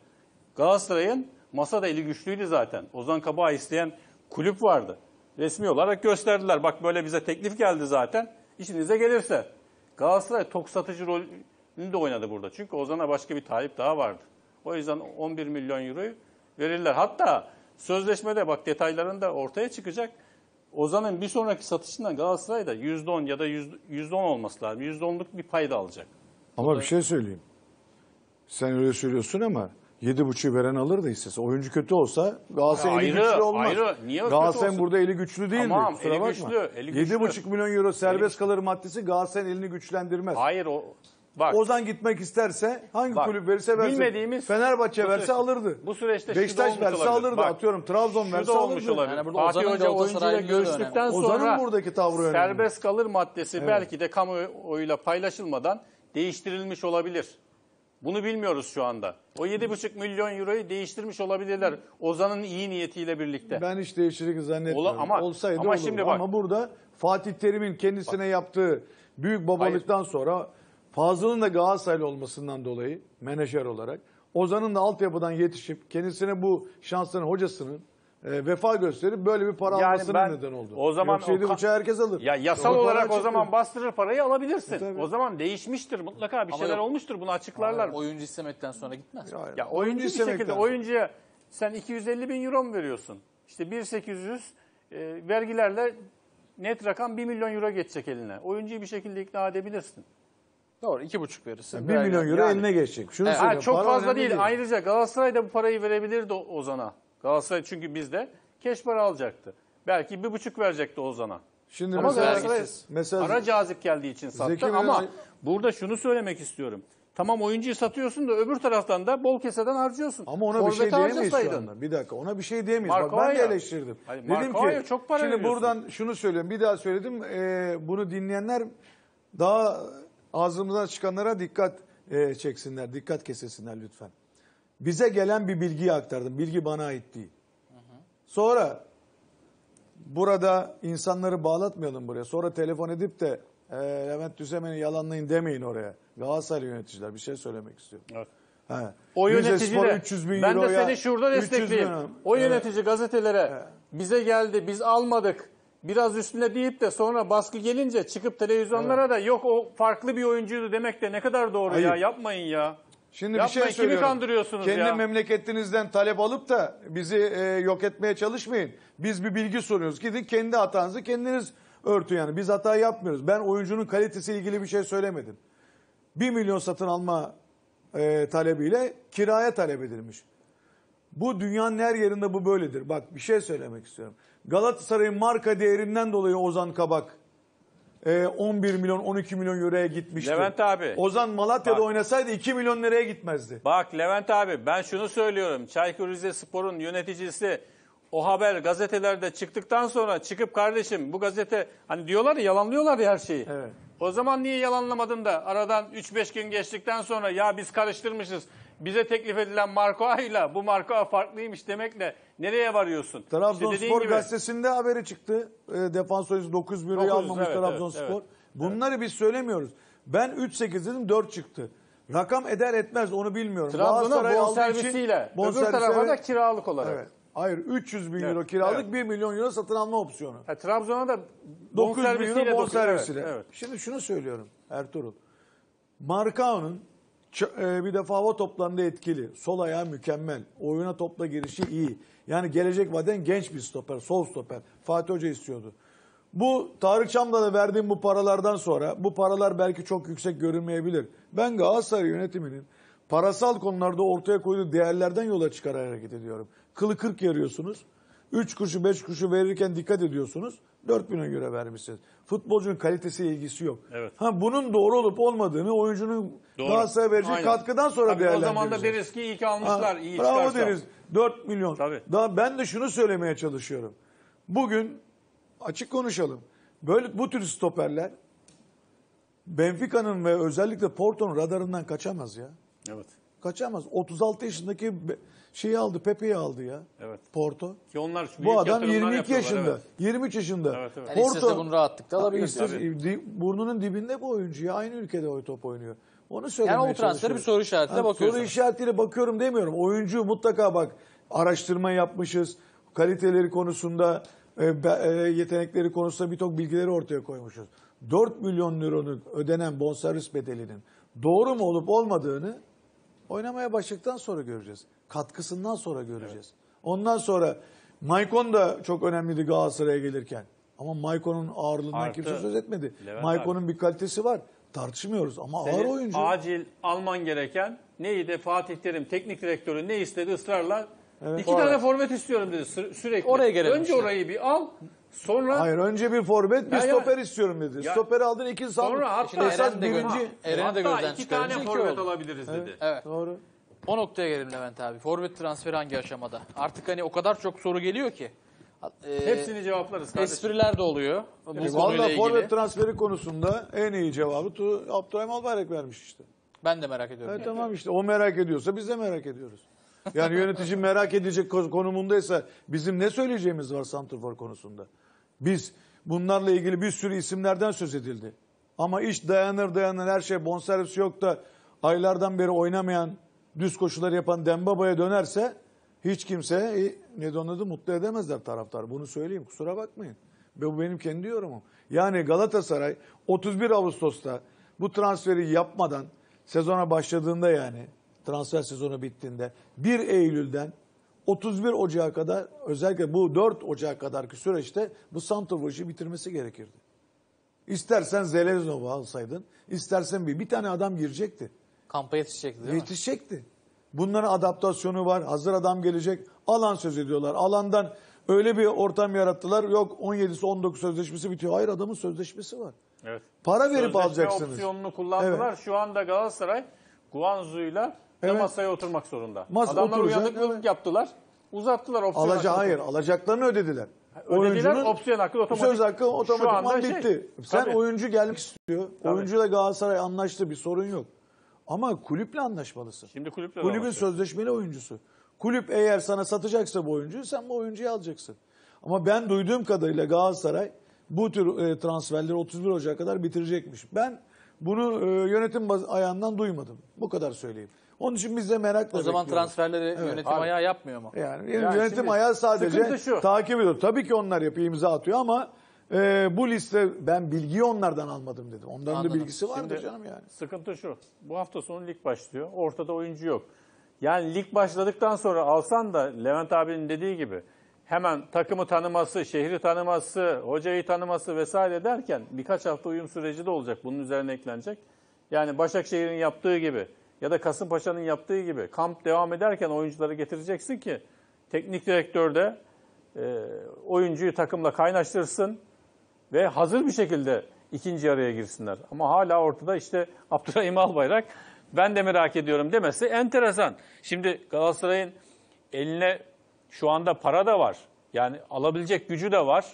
Galatasaray'ın masada eli güçlüydü zaten. Ozan Kabak'ı isteyen kulüp vardı. Resmi olarak gösterdiler. Bak böyle bize teklif geldi zaten. İşinize gelirse. Galatasaray tok satıcı rolünü de oynadı burada. Çünkü Ozan'a başka bir talip daha vardı. O yüzden 11 milyon euroyu verirler. Hatta sözleşmede bak detaylarında ortaya çıkacak. Ozan'ın bir sonraki satışından Galatasaray'da %10 ya da %10 olması lazım. %10'luk bir pay da alacak. Ama bir şey söyleyeyim. Sen öyle söylüyorsun ama 7.5'u veren alır da hissesi. Oyuncu kötü olsa Galatasaray eli Ayrı, güçlü olmaz. ayrı. Niye kötü olsun? burada eli güçlü değil Tamam, Kusura eli bakma. güçlü, eli güçlü. 7.5 milyon euro serbest kalır maddesi Galatasaray'ın elini güçlendirmez. Hayır o bak Ozan gitmek isterse hangi Bak, kulüp verirse versin. bilmediğimiz- Fenerbahçe bu verse süreçte- alırdı. bu süreçte şu da Beşiktaş olmuş verse olabilir. alırdı. Bak, Atıyorum Trabzon şu verse da olmuş alırdı. olabilir. Yani burada Fatih Ozan'ın Hoca oyuncuyla Galatasaraylılığı da görüştükten önemli. sonra Ozan'ın buradaki tavrı önemli. serbest kalır maddesi belki de kamuoyuyla paylaşılmadan değiştirilmiş olabilir. Bunu bilmiyoruz şu anda. O 7,5 milyon euroyu değiştirmiş olabilirler Ozan'ın iyi niyetiyle birlikte. Ben hiç değişiklik zannetmiyorum. Ola- ama- Olsaydı ama olurdu. şimdi bak- Ama burada Fatih Terim'in kendisine yaptığı büyük babalıktan sonra Fazıl'ın da Galatasaraylı olmasından dolayı menajer olarak Ozan'ın da altyapıdan yetişip kendisine bu şansların hocasının e, vefa gösterip böyle bir para Yani almasına ben neden oldu. o zaman Yoksa o yedi ka- buçuğa herkes alır. Ya yasal O olarak para o çıktı. zaman bastırır parayı alabilirsin. E, tabii. o zaman değişmiştir mutlaka bir Ama şeyler yok. olmuştur bunu açıklarlar. Oyuncu istemekten sonra gitmez. Ya, Ya oyuncu bir istemekten şekilde sonra. oyuncuya sen 250 bin euro mu veriyorsun? İşte 1800 e, vergilerle net rakam 1 milyon euro geçecek eline. Oyuncuyu bir şekilde ikna edebilirsin. Doğru. iki buçuk verirsin. 1 milyon euro Yani- eline geçecek. Şunu Ha, söyleyeyim. çok para fazla önemli değil. Ayrıca Galatasaray da bu parayı verebilirdi O- Ozan'a. Galatasaray çünkü bizde keş para alacaktı. Belki bir buçuk verecekti Ozan'a. Şimdi Ama mesela, Galatasaray mesela para cazip geldiği için sattı Zeki ama burada şunu söylemek istiyorum. Tamam oyuncuyu satıyorsun da öbür taraftan da bol keseden harcıyorsun. Ama ona bir Forvet şey diyemeyiz şu anda. Bir dakika ona bir şey diyemeyiz. Bak ben de eleştirdim. Hayır, Dedim ki çok para şimdi veriyorsun. buradan şunu söylüyorum. Bir daha söyledim. Ee, bunu dinleyenler daha ağzımızdan çıkanlara dikkat e, çeksinler. Dikkat kesesinler lütfen. Bize gelen bir bilgiyi aktardım. Bilgi bana ait değil. Sonra burada insanları bağlatmayalım buraya. Sonra telefon edip de e, Levent Düsemen'i yalanlayın demeyin oraya. Galatasaray yöneticiler bir şey söylemek istiyorum. Evet. He. O yönetici de 300 bin ben de seni şurada 300 bin destekleyeyim. O Evet. yönetici gazetelere bize geldi biz almadık biraz üstüne deyip de sonra baskı gelince çıkıp televizyonlara da yok o farklı bir oyuncuydu demek de ne kadar doğru ya Hayır. yapmayın ya. Şimdi Yapmayın, bir şey kimi söylüyorum. kandırıyorsunuz Kendi ya? memleketinizden talep alıp da bizi e, yok etmeye çalışmayın. Biz bir bilgi soruyoruz. Gidin kendi hatanızı kendiniz örtün yani. Biz hata yapmıyoruz. Ben oyuncunun kalitesiyle ilgili bir şey söylemedim. 1 milyon satın alma e, talebiyle kiraya talep edilmiş. Bu dünyanın her yerinde bu böyledir. Bak bir şey söylemek istiyorum. Galatasaray'ın marka değerinden dolayı Ozan Kabak e, 11 milyon 12 milyon euroya gitmişti. Levent abi. Ozan Malatya'da Bak. oynasaydı 2 milyon liraya gitmezdi. Bak Levent abi ben şunu söylüyorum. Çaykur Rizespor'un yöneticisi o haber gazetelerde çıktıktan sonra çıkıp kardeşim bu gazete hani diyorlar ya yalanlıyorlar ya her şeyi. Evet. O zaman niye yalanlamadın da aradan 3-5 gün geçtikten sonra ya biz karıştırmışız. Bize teklif edilen Marco A'yla bu Marco A farklıymış demekle nereye varıyorsun? İşte Trabzonspor gibi. gazetesinde haberi çıktı. E, defans oyuncusu 9 bir liraya 900, almamış evet, Trabzonspor. evet, evet. Bunları biz söylemiyoruz. Ben 3-8 dedim 4 çıktı. Rakam eder etmez onu bilmiyorum. Trabzon'a bonservisiyle öbür bonservisi, tarafa da kiralık olarak. Evet. Hayır 300 bin Evet, euro kiralık evet. 1 milyon euro satın alma opsiyonu. Ha, Trabzon'a da 9 bin euro bonservisiyle. Evet, evet. Şimdi şunu söylüyorum Ertuğrul. Markao'nun e, bir defa hava toplarında etkili. Sol ayağı mükemmel. Oyuna topla girişi iyi. Yani gelecek vaden genç bir stoper. Sol stoper. Fatih Hoca istiyordu. Bu Tarık Çam'da da verdiğim bu paralardan sonra bu paralar belki çok yüksek görünmeyebilir. Ben Galatasaray yönetiminin parasal konularda ortaya koyduğu değerlerden yola çıkarak hareket ediyorum. Kılı kırk yarıyorsunuz. 3 kuruşu 5 kuruşu verirken dikkat ediyorsunuz. 4 bine göre vermişsiniz. Futbolcunun kalitesiyle ilgisi yok. Evet. Ha, bunun doğru olup olmadığını oyuncunun Doğru. Galatasaray'a verecek Aynen. katkıdan sonra Tabii değerlendireceğiz. O zaman da deriz ki iyi ki almışlar. Ha, iyi bravo çıkarsa. deriz. 4 milyon. Tabii. Daha ben de şunu söylemeye çalışıyorum. Bugün açık konuşalım. Böyle bu tür stoperler Benfica'nın ve özellikle Porto'nun radarından kaçamaz ya. Evet. Kaçamaz. 36 yaşındaki şeyi aldı, Pepe'yi aldı ya. Evet. Porto. Ki onlar büyük Bu adam yatırımlar 22 yapıyorlar, yaşında, evet. 23 yaşında. Evet, evet. Yani istese bunu rahatlıkla alabilir. Di- burnunun dibinde bu oyuncu ya. Aynı ülkede o top oynuyor. Onu söylemeye Yani o çalışıyorum. bir soru işaretiyle Ha, bakıyorsun. Soru işaretiyle bakıyorum demiyorum. Oyuncu mutlaka bak araştırma yapmışız. Kaliteleri konusunda, e, be- e, yetenekleri konusunda birçok bilgileri ortaya koymuşuz. 4 milyon liranın ödenen bonservis bedelinin doğru mu olup olmadığını oynamaya başladıktan sonra göreceğiz. Katkısından sonra göreceğiz. Ondan sonra Maicon da çok önemliydi Galatasaray'a gelirken. Ama Maicon'un ağırlığından Artı, kimse söz etmedi. Levent Maicon'un bir kalitesi var. Tartışmıyoruz ama ağır Senin oyuncu. acil alman gereken neydi? Fatih Terim teknik direktörü ne istedi ısrarla? İki Forvet. tane forvet istiyorum dedi sü- sürekli. Oraya gelelim Önce işte. orayı bir al. Sonra Hayır önce bir forvet bir Ya, ya. stoper istiyorum dedi. Ya. Stoperi aldın iki sağ. sonra hatta esas Eren de birinci. gö- Eren'i de hatta gözden iki çıkarınca tane iki forvet oldu. alabiliriz dedi. Evet. Doğru. O noktaya gelelim Levent abi. Forvet transferi hangi aşamada? Artık hani o kadar çok soru geliyor ki. E, Hepsini cevaplarız kardeşim. espriler de oluyor bu konuyla Valla ilgili. forvet transferi konusunda en iyi cevabı tu, Abdurrahim Albayrak vermiş işte. Ben de merak ediyorum. Evet, tamam işte o merak ediyorsa biz de merak ediyoruz. Yani yönetici merak edecek ko- konumundaysa bizim ne söyleyeceğimiz var Santrfor konusunda? Biz bunlarla ilgili bir sürü isimlerden söz edildi. Ama iş dayanır dayanır her şey bonservis yok da aylardan beri oynamayan düz koşular yapan Dembaba'ya dönerse hiç kimse e, ne de onun adı mutlu edemezler taraftar. Bunu söyleyeyim kusura bakmayın. Bu benim kendi yorumum. Yani Galatasaray 31 Ağustos'ta bu transferi yapmadan sezona başladığında yani transfer sezonu bittiğinde 1 Eylül'den 31 Ocağı kadar özellikle bu 4 Ocağı kadarki süreçte bu Santrfor işi bitirmesi gerekirdi. İstersen Zeleznov'u alsaydın, istersen bir, bir tane adam girecekti. Kampa yetişecekti değil mi? Yetişecekti. Bunların adaptasyonu var. Hazır adam gelecek. Alan söz ediyorlar. Alandan öyle bir ortam yarattılar. Yok 17'si 19 sözleşmesi bitiyor. Hayır adamın sözleşmesi var. Evet. Para verip Sözleşme alacaksınız. opsiyonunu kullandılar. Şu anda Galatasaray Guangzou'yla da Evet. masaya oturmak zorunda. Mas- Adamlar oturacak, uyanıklık evet. yaptılar. Uzattılar opsiyon Alaca hakkını. hayır, alacaklarını ödediler. Ödediler, opsiyon hakkı otomatik. Söz hakkı otomatikman şey, bitti. Sen tabii. oyuncu gelmek istiyor. Tabii. Oyuncuyla Galatasaray anlaştı bir sorun yok. Ama kulüple anlaşmalısın. Şimdi kulüple Kulübün anlaşıyor. sözleşmeli oyuncusu. Kulüp eğer sana satacaksa bu oyuncuyu sen bu oyuncuyu alacaksın. Ama ben duyduğum kadarıyla Galatasaray bu tür e, transferleri 31 Ocak'a kadar bitirecekmiş. Ben bunu e, yönetim baz- ayağından duymadım. Bu kadar söyleyeyim. Onun için biz de merakla O zaman bekliyoruz. transferleri yönetim Abi. ayağı yapmıyor mu? Yani, Yani yönetim ayağı sadece takip ediyor. Tabii ki onlar yapıyor, imza atıyor ama e, bu liste ben bilgiyi onlardan almadım dedim. Onların da Anladım. bilgisi vardır Şimdi canım yani. Sıkıntı şu. Bu hafta sonu lig başlıyor. Ortada oyuncu yok. Yani lig başladıktan sonra alsan da Levent abinin dediği gibi hemen takımı tanıması, şehri tanıması, hocayı tanıması vesaire derken birkaç hafta uyum süreci de olacak. Bunun üzerine eklenecek. Yani Başakşehir'in yaptığı gibi ya da Kasımpaşa'nın yaptığı gibi kamp devam ederken oyuncuları getireceksin ki teknik direktör de e, oyuncuyu takımla kaynaştırsın ve hazır bir şekilde ikinci yarıya girsinler. Ama hala ortada işte Abdurrahim Albayrak ben de merak ediyorum demesi enteresan. Şimdi Galatasaray'ın eline şu anda para da var. Yani alabilecek gücü de var.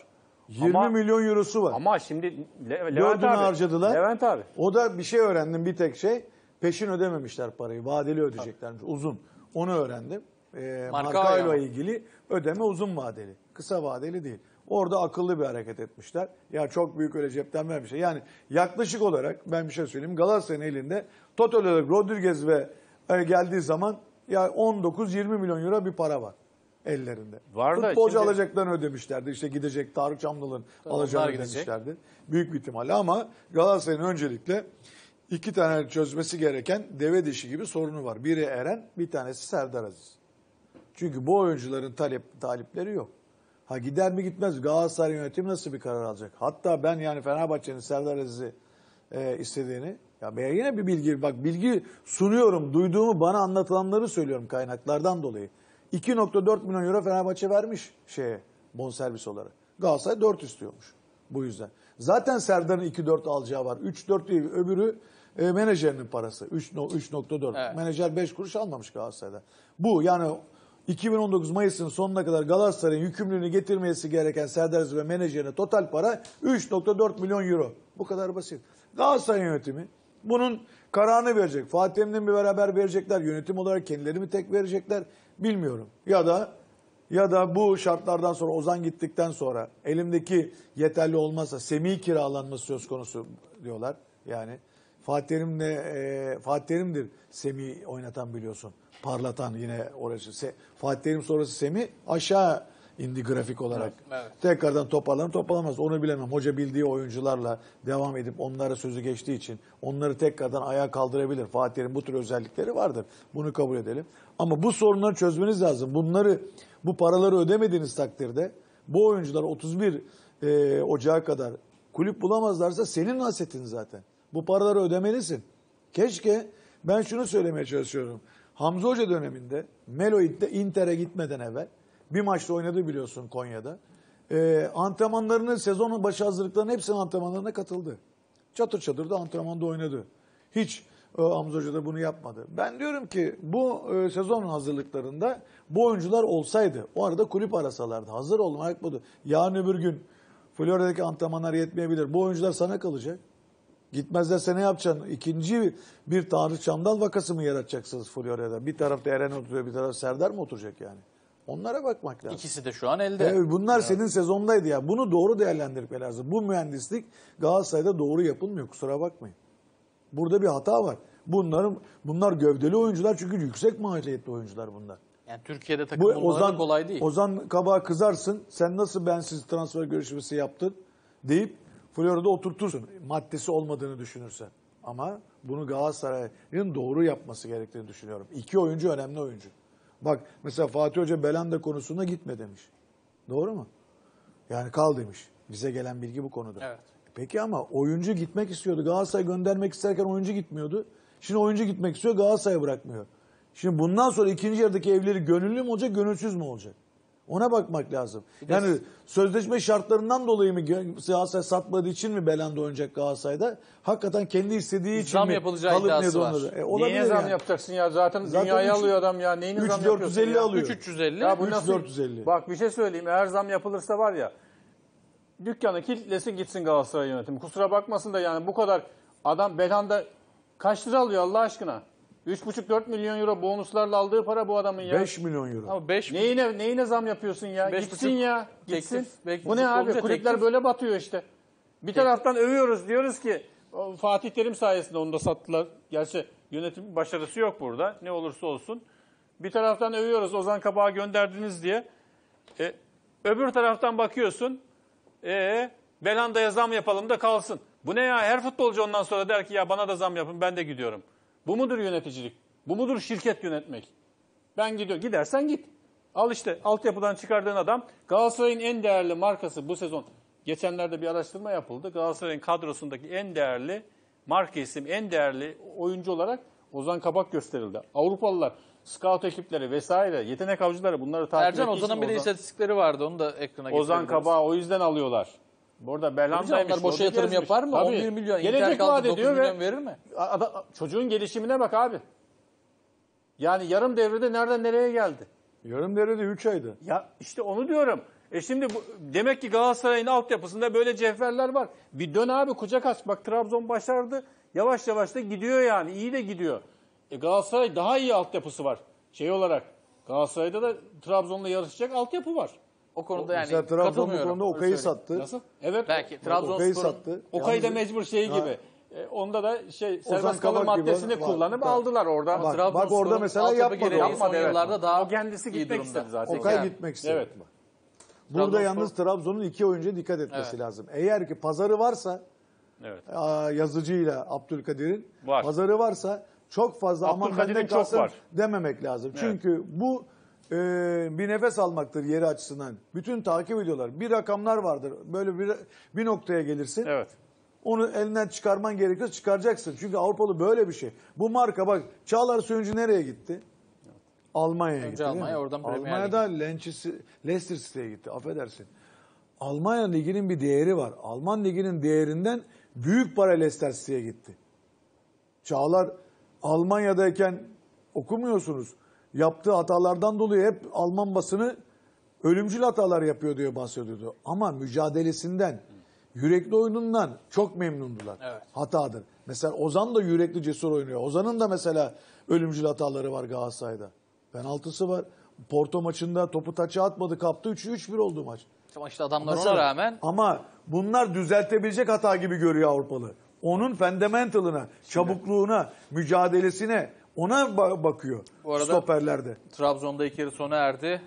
20 ama, milyon eurosu var. Ama şimdi Le- Levent abi, harcadılar. Levent abi. O da bir şey öğrendim bir tek şey. Peşin ödememişler parayı. Vadeli ödeyeceklermiş. Uzun. Onu öğrendim. Ee, Marka ayağı. ilgili ödeme uzun vadeli. Kısa vadeli değil. Orada akıllı bir hareket etmişler. Ya çok büyük öyle cepten vermişler. Yani yaklaşık olarak ben bir şey söyleyeyim. Galatasaray'ın elinde total olarak Rodriguez ve e, geldiği zaman ya 19-20 milyon euro bir para var ellerinde. Var da Futbolcu şimdi- alacaklarını ödemişlerdi. İşte gidecek Tarık Çamlı'nın alacağını onlar gidecek. ödemişlerdi. Büyük bir ihtimalle ama Galatasaray'ın öncelikle iki tane çözmesi gereken deve dişi gibi sorunu var. Biri Eren, bir tanesi Serdar Aziz. Çünkü bu oyuncuların talep talipleri yok. Ha gider mi gitmez Galatasaray yönetimi nasıl bir karar alacak? Hatta ben yani Fenerbahçe'nin Serdar Aziz'i e, istediğini ya ben yine bir bilgi bak bilgi sunuyorum. Duyduğumu bana anlatılanları söylüyorum kaynaklardan dolayı. 2.4 milyon euro Fenerbahçe vermiş şeye bonservis olarak. Galatasaray 4 istiyormuş bu yüzden. Zaten Serdar'ın 2-4 alacağı var. 3-4 değil öbürü e, menajerinin parası. 3 no- 3.4. Evet. Menajer 5 kuruş almamış Galatasaray'da. Bu yani 2019 Mayıs'ın sonuna kadar Galatasaray'ın yükümlülüğünü getirmesi gereken Serdar ve menajerine total para 3.4 milyon euro. Bu kadar basit. Galatasaray yönetimi bunun kararını verecek. Fatih Terim'le bir beraber verecekler. Yönetim olarak kendileri mi tek verecekler bilmiyorum. Ya da ya da bu şartlardan sonra Ozan gittikten sonra elimdeki yeterli olmazsa Semih kiralanması söz konusu diyorlar. Yani Fatih Terim'le e, Fatih Terim'dir Semih oynatan biliyorsun. Parlatan yine orası. Fatih Terim sonrası Semih aşağı indi grafik olarak. Evet. Tekrardan toparlanır toparlamaz onu bilemem. Hoca bildiği oyuncularla devam edip onlara sözü geçtiği için onları tekrardan ayağa kaldırabilir. Fatih Terim bu tür özellikleri vardır. Bunu kabul edelim. Ama bu sorunları çözmeniz lazım. Bunları bu paraları ödemediğiniz takdirde bu oyuncular 31 e, Ocağı kadar kulüp bulamazlarsa senin hasetin zaten. Bu paraları ödemelisin. Keşke ben şunu söylemeye çalışıyorum. Hamza Hoca döneminde Melo Inter'e gitmeden evvel bir maçta oynadı biliyorsun Konya'da. Ee, antrenmanlarını sezonun başı hazırlıklarının hepsinin antrenmanlarına katıldı. Çatır çatır da antrenmanda oynadı. Hiç e, Hamza Hoca da bunu yapmadı. Ben diyorum ki bu e, sezon hazırlıklarında bu oyuncular olsaydı o arada kulüp arasalardı. Hazır olmak budur. Yarın öbür gün Florya'daki antrenmanlar yetmeyebilir. Bu oyuncular sana kalacak. Gitmezlerse ne yapacaksın? İkinci bir Tanrı Çamdal vakası mı yaratacaksınız Florya'da? Bir tarafta Eren oturuyor, bir tarafta Serdar mı oturacak yani? Onlara bakmak lazım. İkisi de şu an elde. Evet, bunlar senin sezondaydı ya. Bunu doğru değerlendirmek lazım. Bu mühendislik Galatasaray'da doğru yapılmıyor. Kusura bakmayın. Burada bir hata var. Bunların bunlar gövdeli oyuncular çünkü yüksek maliyetli oyuncular bunlar. Yani Türkiye'de takım Bu Ozan kolay değil. Ozan Kabak'a kızarsın. Sen nasıl bensiz transfer görüşmesi yaptın deyip Florya'da oturtursun. Maddesi olmadığını düşünürsen. Ama bunu Galatasaray'ın doğru yapması gerektiğini düşünüyorum. İki oyuncu önemli oyuncu. Bak mesela Fatih Hoca Belanda konusunda gitme demiş. Doğru mu? Yani kal demiş. Bize gelen bilgi bu konuda. Evet. Peki ama oyuncu gitmek istiyordu. Galatasaray göndermek isterken oyuncu gitmiyordu. Şimdi oyuncu gitmek istiyor Galatasaray'a bırakmıyor. Şimdi bundan sonra ikinci yarıdaki evleri gönüllü mü olacak, gönülsüz mü olacak? Ona bakmak lazım. Yani sözleşme şartlarından dolayı mı Galatasaray satmadığı için mi Belanda oynayacak Galatasaray'da? Hakikaten kendi istediği için Zam mi? yapılacağı kalıp iddiası ne var. donladı? E, olabilir Neyine zam yani. yapacaksın ya? Zaten, Zaten dünyayı üç- alıyor adam ya. Neyine zam 3 yapıyorsun 450 ya? alıyor. 3-350. Ya bu Üç nasıl? 450. Bak bir şey söyleyeyim. Eğer zam yapılırsa var ya dükkanı kilitlesin gitsin Galatasaray yönetimi. Kusura bakmasın da yani bu kadar adam Belhanda kaç lira alıyor Allah aşkına? 3,5-4 milyon euro bonuslarla aldığı para bu adamın ya. 5 milyon euro. Ama 5 Neyine neyine zam yapıyorsun ya? Beş Gitsin buçuk ya. Gitsin. teklif, bu ne abi? Kulüpler teklif. böyle batıyor işte. Bir taraftan övüyoruz diyoruz ki Fatih Terim sayesinde onu da sattılar. Gerçi yönetim başarısı yok burada. Ne olursa olsun. Bir taraftan övüyoruz Ozan Kabak'ı gönderdiniz diye. E, öbür taraftan bakıyorsun. E, Belhanda'ya zam yapalım da kalsın. Bu ne ya? Her futbolcu ondan sonra der ki ya bana da zam yapın ben de gidiyorum. Bu mudur yöneticilik? Bu mudur şirket yönetmek? Ben gidiyorum. Gidersen git. Al işte altyapıdan çıkardığın adam Galatasaray'ın en değerli markası bu sezon. Geçenlerde bir araştırma yapıldı. Galatasaray'ın kadrosundaki en değerli marka isim, en değerli oyuncu olarak Ozan Kabak gösterildi. Avrupalılar, scout ekipleri vesaire, yetenek avcıları bunları takip Ercan Ozan'ın bir de Ozan- istatistikleri vardı. Onu da ekrana Ozan getirebiliriz. Kabak'ı o yüzden alıyorlar. Burada Belhanda'ymış. Onlar boşa yatırım Rodriguez'miş. yapar mı? Tabii. 11 milyon. Gelecek vaat 9 ediyor milyon ve verir mi? Ada- çocuğun gelişimine bak abi. Yani yarım devrede nereden nereye geldi? Yarım devrede 3 aydı. Ya işte onu diyorum. E şimdi bu, demek ki Galatasaray'ın altyapısında böyle cevherler var. Bir dön abi kucak aç. Bak Trabzon başardı. Yavaş yavaş da gidiyor yani. İyi de gidiyor. E Galatasaray daha iyi altyapısı var. Şey olarak. Galatasaray'da da Trabzon'la yarışacak altyapı var. O konuda yani Mesela Trabzon bu katılmıyorum. konuda Okay'ı sattı. Nasıl? Evet. Belki Okay'ı Trabzonspor'un sattı. Okay da mecbur şey gibi. E, onda da şey serbest Kabak gibi maddesini var. kullanıp Bak. aldılar oradan. Bak, Trabzonspor'un bak orada mesela altyapı yapmadı. gereği Yapmadı, son evet. yıllarda daha O kendisi iyi gitmek durumda. istedi zaten. Okay Yani. gitmek istedi. Evet. Burada Trabzonspor- yalnız Trabzon'un iki oyuncuya dikkat etmesi Evet. lazım. Eğer ki pazarı varsa Evet. aa, yazıcıyla Abdülkadir'in Var. pazarı varsa çok fazla aman Abdülkadir'in benden çok kalsın var. dememek lazım. Evet. Çünkü bu e, bir nefes almaktır yeri açısından. Bütün takip ediyorlar. Bir rakamlar vardır. Böyle bir bir noktaya gelirsin. Evet. Onu elinden çıkarman gerekiyor çıkaracaksın. Çünkü Avrupalı böyle bir şey. Bu marka bak Çağlar Söyüncü nereye gitti? Almanya'ya gitti. değil Almanya, oradan Premier Almanya'da Leicester Leicester City'ye gitti. Affedersin. Almanya liginin bir değeri var. Alman liginin değerinden büyük para Leicester City'ye gitti. Çağlar Almanya'dayken okumuyorsunuz. Yaptığı hatalardan dolayı hep Alman basını ölümcül hatalar yapıyor diye bahsediyordu. Ama mücadelesinden, yürekli oyunundan çok memnundular. Evet. Hatadır. Mesela Ozan da yürekli cesur oynuyor. Ozan'ın da mesela ölümcül hataları var Galatasaray'da. Penaltısı var. Porto maçında topu taça atmadı kaptı 3-1 oldu maç. Ama işte adamlar Mesela- ona rağmen Ama bunlar düzeltebilecek hata gibi görüyor Avrupalı. Onun fundamentalına, çabukluğuna, mücadelesine ona ba- bakıyor Bu arada- stoperlerde. Trabzon'da ilk yarı sona erdi.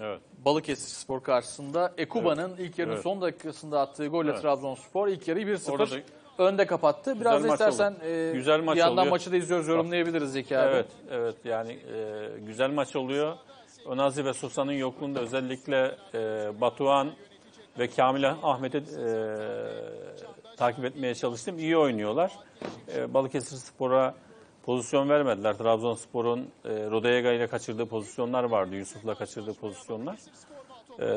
Evet. Balıkesir Spor karşısında Ekuba'nın ilk yarının Evet. son dakikasında attığı golle Evet. Trabzonspor ilk yarıyı 1-0 Orada da- önde kapattı. Biraz Güzel da istersen e, Güzel maç bir yandan oluyor. maçı da izliyoruz yorumlayabiliriz Zeki abi. Evet, evet yani e, güzel maç oluyor. Önazi ve Susa'nın yokluğunda özellikle e, Batuhan ve Kamil Ahmet'i e, takip etmeye çalıştım. İyi oynuyorlar. E, Balıkesir Spor'a pozisyon vermediler. Trabzonspor'un e, Rodayega ile kaçırdığı pozisyonlar vardı. Yusuf'la kaçırdığı pozisyonlar. E,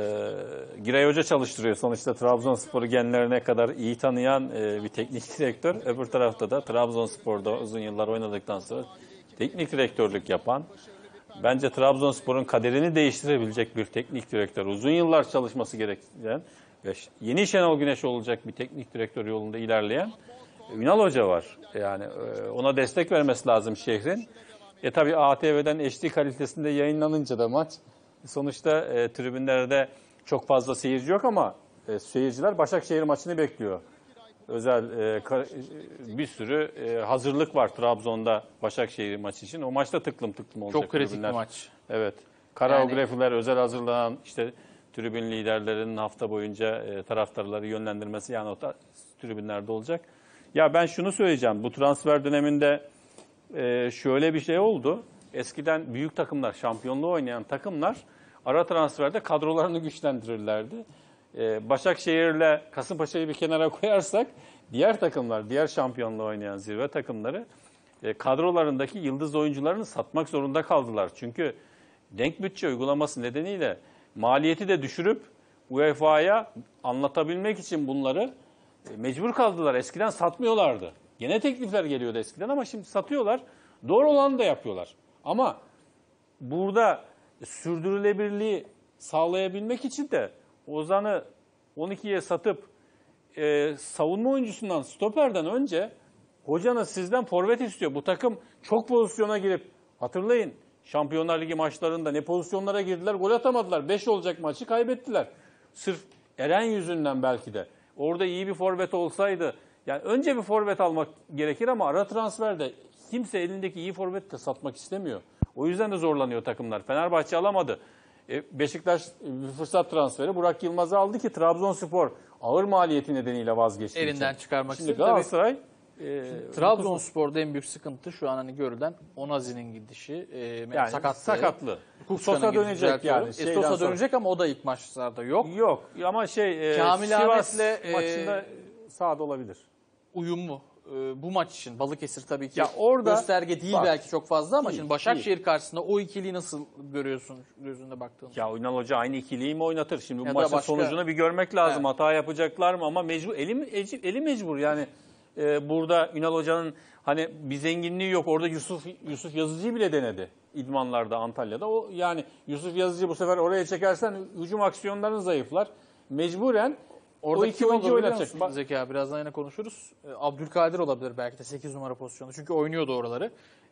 Giray Hoca çalıştırıyor. Sonuçta Trabzonspor'u genlerine kadar iyi tanıyan e, bir teknik direktör. Öbür tarafta da Trabzonspor'da uzun yıllar oynadıktan sonra teknik direktörlük yapan, bence Trabzonspor'un kaderini değiştirebilecek bir teknik direktör, uzun yıllar çalışması gerektiren ve yeni Şenol Güneş olacak bir teknik direktör yolunda ilerleyen Ünal Hoca var. Yani e, ona destek vermesi lazım şehrin. E tabi ATV'den HD kalitesinde yayınlanınca da maç sonuçta e, tribünlerde çok fazla seyirci yok ama e, seyirciler Başakşehir maçını bekliyor. Özel e, ka- e, bir sürü e, hazırlık var Trabzon'da Başakşehir maçı için. O maçta tıklım tıklım olacak. Çok kritik tribünler. bir maç. Evet. Koreografiler özel hazırlanan işte tribün liderlerinin hafta boyunca e, taraftarları yönlendirmesi yani o tribünlerde olacak. Ya ben şunu söyleyeceğim. Bu transfer döneminde e, şöyle bir şey oldu. Eskiden büyük takımlar, şampiyonluğu oynayan takımlar ara transferde kadrolarını güçlendirirlerdi. E, Başakşehir'le Kasımpaşa'yı bir kenara koyarsak diğer takımlar, diğer şampiyonluğu oynayan zirve takımları e, kadrolarındaki yıldız oyuncularını satmak zorunda kaldılar. Çünkü denk bütçe uygulaması nedeniyle maliyeti de düşürüp UEFA'ya anlatabilmek için bunları mecbur kaldılar. Eskiden satmıyorlardı. Gene teklifler geliyordu eskiden ama şimdi satıyorlar. Doğru olanı da yapıyorlar. Ama burada sürdürülebilirliği sağlayabilmek için de Ozan'ı 12'ye satıp e, savunma oyuncusundan, stoperden önce hocanız sizden forvet istiyor. Bu takım çok pozisyona girip hatırlayın Şampiyonlar Ligi maçlarında ne pozisyonlara girdiler gol atamadılar. 5 olacak maçı kaybettiler. Sırf Eren yüzünden belki de. Orada iyi bir forvet olsaydı yani önce bir forvet almak gerekir ama ara transferde kimse elindeki iyi forveti de satmak istemiyor. O yüzden de zorlanıyor takımlar. Fenerbahçe alamadı. E, Beşiktaş fırsat transferi Burak Yılmaz'ı aldı ki Trabzonspor ağır maliyeti nedeniyle vazgeçti. Elinden için. çıkarmak Şimdi Galatasaray e, Trabzonspor'da en büyük sıkıntı şu an hani görülen Onazi'nin gidişi, e, yani sakatlı. Kukça'nın Sosa dönecek yani. E, Sosa sonra. dönecek ama o da ilk maçlarda yok. Yok ama şey e, Kamil Sivas e, maçında sahada olabilir. Uyumlu. E, bu maç için Balıkesir tabii ki Ya orada- gösterge değil Bak, belki çok fazla ama değil, şimdi Başakşehir karşısında o ikiliyi nasıl görüyorsun gözünde baktığında? Ya Ünal Hoca aynı ikiliyi mi oynatır? Şimdi bu Ya maçın başka- sonucunu bir görmek lazım. Evet. Hata yapacaklar mı? Ama mecbur eli, eli mecbur yani. E, burada Ünal Hoca'nın hani bir zenginliği yok. Orada Yusuf Yusuf Yazıcı'yı bile denedi. İdmanlarda Antalya'da. O yani Yusuf Yazıcı bu sefer oraya çekersen hücum aksiyonların zayıflar. Mecburen Orada o iki oyuncu oynatacak. Zeki abi birazdan yine konuşuruz. E, Abdülkadir olabilir belki de 8 numara pozisyonda. Çünkü oynuyordu oraları.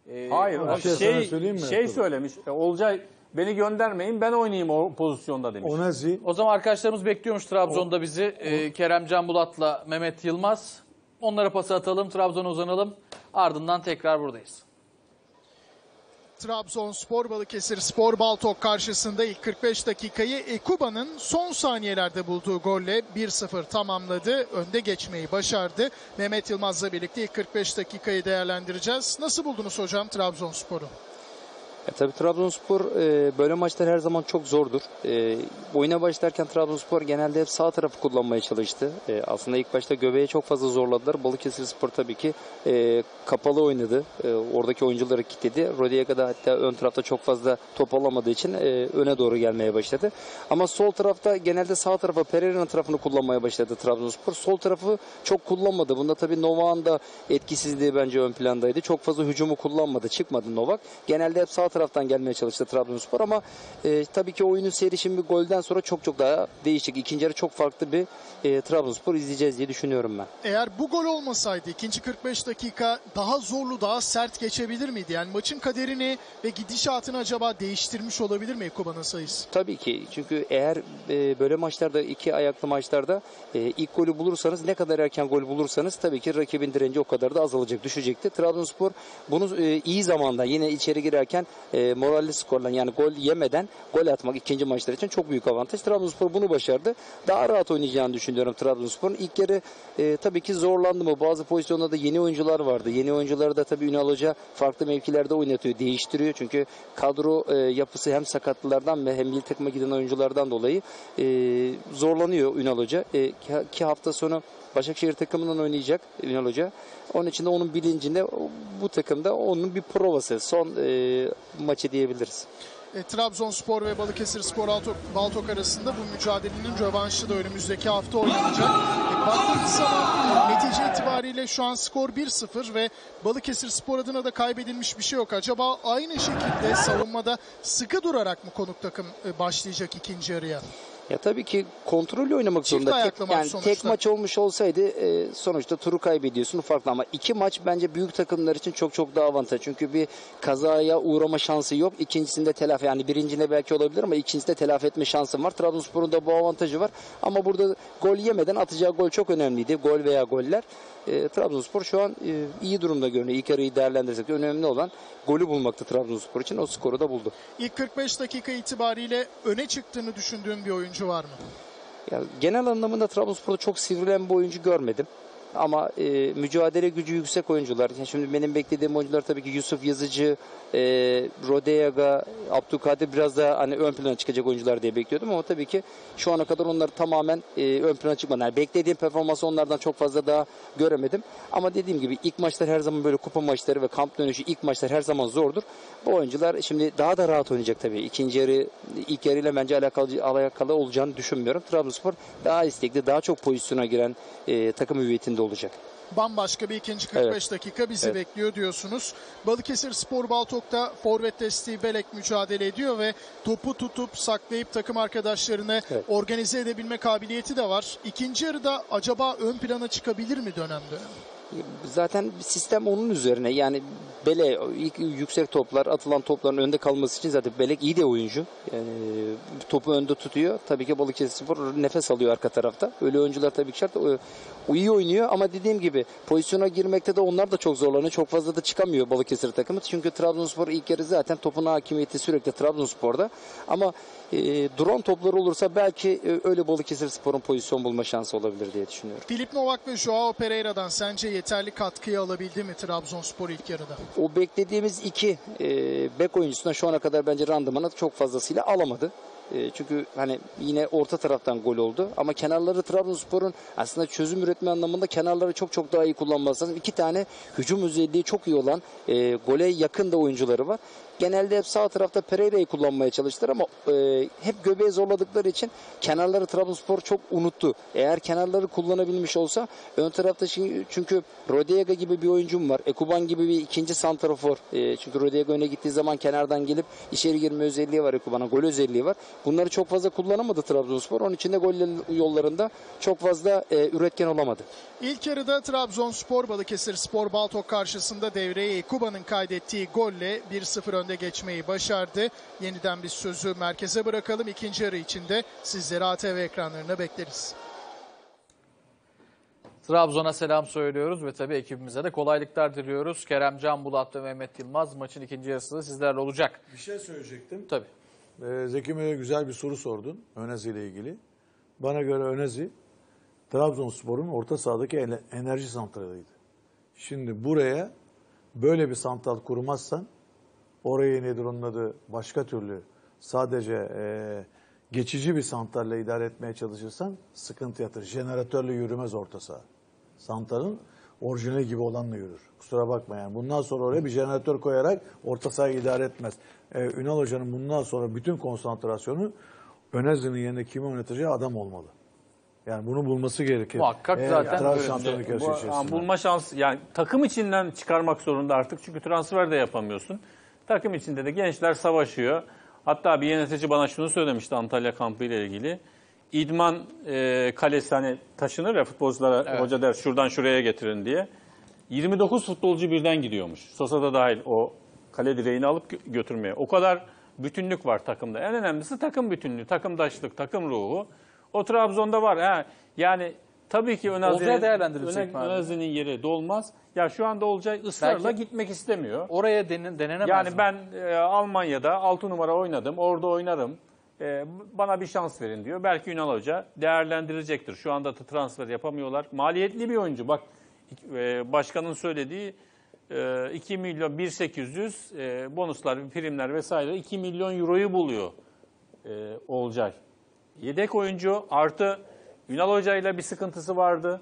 E, Hayır, o şey şey, söyleyeyim mi? şey söylemiş. e, Olcay beni göndermeyin ben oynayayım o pozisyonda demiş. Onazi O zaman arkadaşlarımız bekliyormuş Trabzon'da bizi. Ee, Kerem Can Bulat'la Mehmet Yılmaz. Onlara pas atalım, Trabzon'a uzanalım. Ardından tekrar buradayız. Trabzonspor Balıkesir Spor Baltok karşısında ilk 45 dakikayı Ekuba'nın son saniyelerde bulduğu golle 1-0 tamamladı. Önde geçmeyi başardı. Mehmet Yılmaz'la birlikte ilk 45 dakikayı değerlendireceğiz. Nasıl buldunuz hocam Trabzonspor'u? E, tabii Trabzonspor e, böyle maçlar her zaman çok zordur. E, oyuna başlarken Trabzonspor genelde hep sağ tarafı kullanmaya çalıştı. E, aslında ilk başta göbeğe çok fazla zorladılar. Balıkesir Spor tabii ki e, kapalı oynadı. E, oradaki oyuncuları kilitledi. Rodiyega hatta ön tarafta çok fazla top alamadığı için e, öne doğru gelmeye başladı. Ama sol tarafta genelde sağ tarafa Pereira'nın tarafını kullanmaya başladı Trabzonspor. Sol tarafı çok kullanmadı. Bunda tabii Novak'ın da etkisizliği bence ön plandaydı. Çok fazla hücumu kullanmadı. Çıkmadı Novak. Genelde hep sağ taraftan gelmeye çalıştı Trabzonspor ama e, tabii ki oyunun seyri şimdi golden sonra çok çok daha değişik. İkinci yarı çok farklı bir e, Trabzonspor izleyeceğiz diye düşünüyorum ben. Eğer bu gol olmasaydı ikinci 45 dakika daha zorlu, daha sert geçebilir miydi? Yani maçın kaderini ve gidişatını acaba değiştirmiş olabilir mi Ekuba'nın sayısı? Tabii ki çünkü eğer e, böyle maçlarda iki ayaklı maçlarda e, ilk golü bulursanız ne kadar erken gol bulursanız tabii ki rakibin direnci o kadar da azalacak düşecekti. Trabzonspor bunu e, iyi zamanda yine içeri girerken e, moralli skorla yani gol yemeden gol atmak ikinci maçlar için çok büyük avantaj. Trabzonspor bunu başardı. Daha rahat oynayacağını düşünüyorum Trabzonspor'un. İlk yarı e, tabii ki zorlandı mı? Bazı pozisyonlarda yeni oyuncular vardı. Yeni oyuncuları da tabii Ünal Hoca farklı mevkilerde oynatıyor, değiştiriyor. Çünkü kadro e, yapısı hem sakatlılardan ve hem milli takıma giden oyunculardan dolayı e, zorlanıyor Ünal Hoca. E, ki, hafta sonu Başakşehir takımından oynayacak Ünal Hoca. Onun için de onun bilincinde bu takımda onun bir provası. Son e, maçı diyebiliriz. E, Trabzonspor ve Balıkesir Spor Baltok, Baltok arasında bu mücadelenin rövanşı da önümüzdeki hafta oynanacak. E, baktığımız zaman netice itibariyle şu an skor 1-0 ve Balıkesir Spor adına da kaybedilmiş bir şey yok. Acaba aynı şekilde savunmada sıkı durarak mı konuk takım e, başlayacak ikinci yarıya? Ya tabii ki kontrollü oynamak Çift zorunda. Tek, maç yani sonuçta. tek maç olmuş olsaydı e, sonuçta turu kaybediyorsun farklı ama iki maç bence büyük takımlar için çok çok daha avantaj. Çünkü bir kazaya uğrama şansı yok. İkincisinde telafi yani birincinde belki olabilir ama ikincisinde telafi etme şansı var. Trabzonspor'un da bu avantajı var. Ama burada gol yemeden atacağı gol çok önemliydi. Gol veya goller. E, Trabzonspor şu an e, iyi durumda görünüyor. İlk yarıyı değerlendirirsek önemli olan golü bulmaktı Trabzonspor için. O skoru da buldu. İlk 45 dakika itibariyle öne çıktığını düşündüğün bir oyuncu var mı? Ya, genel anlamında Trabzonspor'da çok sivrilen bir oyuncu görmedim. Ama e, mücadele gücü yüksek oyuncular. Yani şimdi benim beklediğim oyuncular tabii ki Yusuf Yazıcı, e, Rodeyaga, Abdülkadir biraz daha hani ön plana çıkacak oyuncular diye bekliyordum ama tabii ki şu ana kadar onlar tamamen e, ön plana çıkmadı. Yani beklediğim performansı onlardan çok fazla daha göremedim. Ama dediğim gibi ilk maçlar her zaman böyle kupa maçları ve kamp dönüşü ilk maçlar her zaman zordur. Bu oyuncular şimdi daha da rahat oynayacak tabii. İkinci yarı ilk yarıyla bence alakalı, alakalı olacağını düşünmüyorum. Trabzonspor daha istekli, daha çok pozisyona giren e, takım hüviyetinde olacak. Bambaşka bir ikinci 45 Evet. dakika bizi Evet. bekliyor diyorsunuz. Balıkesir Spor Baltok'ta forvet desteği Belek mücadele ediyor ve topu tutup saklayıp takım arkadaşlarını Evet. organize edebilme kabiliyeti de var. İkinci yarıda acaba ön plana çıkabilir mi dönem dönem? Zaten sistem onun üzerine yani Bele ilk yüksek toplar atılan topların önde kalması için zaten Belek iyi de oyuncu. Yani topu önde tutuyor. Tabii ki Balıkesirspor nefes alıyor arka tarafta. Öyle oyuncular tabii ki şart. İyi oynuyor ama dediğim gibi pozisyona girmekte de onlar da çok zorlanıyor. Çok fazla da çıkamıyor Balıkesir takımı. Çünkü Trabzonspor ilk yarı zaten topun hakimiyeti sürekli Trabzonspor'da. Ama e, duran toplar olursa belki e, öyle Balıkesirspor'un pozisyon bulma şansı olabilir diye düşünüyorum. Filip Novak ve Joao Pereira'dan sence yeterli katkıyı alabildi mi Trabzonspor ilk yarıda? O beklediğimiz iki e, bek oyuncusundan şu ana kadar bence randımanı çok fazlasıyla alamadı. E, çünkü hani yine orta taraftan gol oldu. Ama kenarları Trabzonspor'un aslında çözüm üretme anlamında kenarları çok çok daha iyi kullanması lazım. İki tane hücum özelliği çok iyi olan e, gole yakın da oyuncuları var. Genelde hep sağ tarafta Pereira'yı kullanmaya çalıştılar ama e, hep göbeğe zorladıkları için kenarları Trabzonspor çok unuttu. Eğer kenarları kullanabilmiş olsa ön tarafta çünkü Rodega gibi bir oyuncum var. Ekuban gibi bir ikinci santrafor. E, çünkü Rodega öne gittiği zaman kenardan gelip içeri girme özelliği var Ekuban'a. Gol özelliği var. Bunları çok fazla kullanamadı Trabzonspor. Onun için de gol yollarında çok fazla e, üretken olamadı. İlk yarıda Trabzonspor Balıkesir Spor Baltok karşısında devreye Ekuba'nın kaydettiği golle 1-0 önde geçmeyi başardı. Yeniden biz sözü merkeze bırakalım. İkinci yarı içinde sizleri ATV ekranlarına bekleriz. Trabzon'a selam söylüyoruz ve tabii ekibimize de kolaylıklar diliyoruz. Kerem Can Bulat ve Mehmet Yılmaz maçın ikinci yarısında sizlerle olacak. Bir şey söyleyecektim. Tabii. Ee, Zeki Bey'e güzel bir soru sordun Önezi ile ilgili. Bana göre Önezi Trabzonspor'un orta sahadaki ene- enerji santralıydı. Şimdi buraya böyle bir santral kurmazsan orayı nedir onun adı başka türlü sadece e, geçici bir santralle idare etmeye çalışırsan sıkıntı yatır. Jeneratörle yürümez orta saha. Santralın orijinali gibi olanla yürür. Kusura bakma yani. Bundan sonra oraya bir jeneratör koyarak orta sahayı idare etmez. Ee, Ünal Hoca'nın bundan sonra bütün konsantrasyonu Önezli'nin yerine kimi oynatacağı adam olmalı. Yani bunu bulması gerekir. Muhakkak Eğer zaten yarışı Bu- yani bulma şansı yani takım içinden çıkarmak zorunda artık çünkü transfer de yapamıyorsun. Takım içinde de gençler savaşıyor. Hatta bir yönetici bana şunu söylemişti Antalya kampı ile ilgili. İdman e, kalesi hani taşınır ya futbolculara Evet. hoca der şuradan şuraya getirin diye. 29 futbolcu birden gidiyormuş. Sosa da dahil o kale direğini alıp gö- götürmeye. O kadar bütünlük var takımda. En önemlisi takım bütünlüğü, takımdaşlık, takım ruhu. O Trabzon'da var. Ha, yani tabii ki Olcay Önazi'nin değerlendirilecek mi abi? Önazi'nin yeri dolmaz. Ya şu anda Olcay ısrarla Belki- gitmek istemiyor. Oraya denen, denenemez Yani mi? ben e, Almanya'da 6 numara oynadım, orada oynarım. E, bana bir şans verin diyor. Belki Ünal Hoca değerlendirecektir. Şu anda da transfer yapamıyorlar. Maliyetli bir oyuncu. Bak e, başkanın söylediği e, 2 milyon 1800 e, bonuslar, primler vesaire 2 milyon euroyu buluyor e, Olcay. Yedek oyuncu artı Ünal Hoca ile bir sıkıntısı vardı.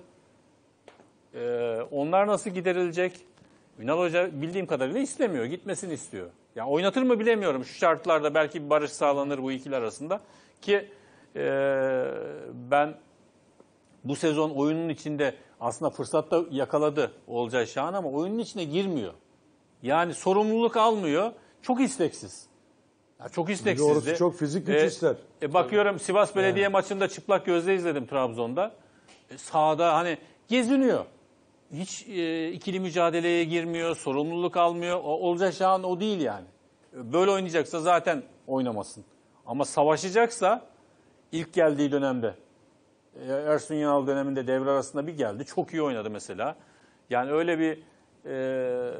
E, onlar nasıl giderilecek? Ünal Hoca bildiğim kadarıyla istemiyor, gitmesini istiyor. Yani oynatır mı bilemiyorum. Şu şartlarda belki bir barış sağlanır bu ikili arasında. Ki e, ben bu sezon oyunun içinde aslında fırsat da yakaladı Olcay Şahan ama oyunun içine girmiyor. Yani sorumluluk almıyor. Çok isteksiz. Ya çok isteksizdi. orası çok fizik güç ister. E, bakıyorum Sivas Belediye maçında çıplak gözle izledim Trabzon'da. E, sahada hani geziniyor. Hiç e, ikili mücadeleye girmiyor, sorumluluk almıyor. O, Olcay Şahan o değil yani. E, Böyle oynayacaksa zaten oynamasın. Ama savaşacaksa ilk geldiği dönemde e, Ersun Yanal döneminde devre arasında bir geldi. Çok iyi oynadı mesela. Yani öyle bir e,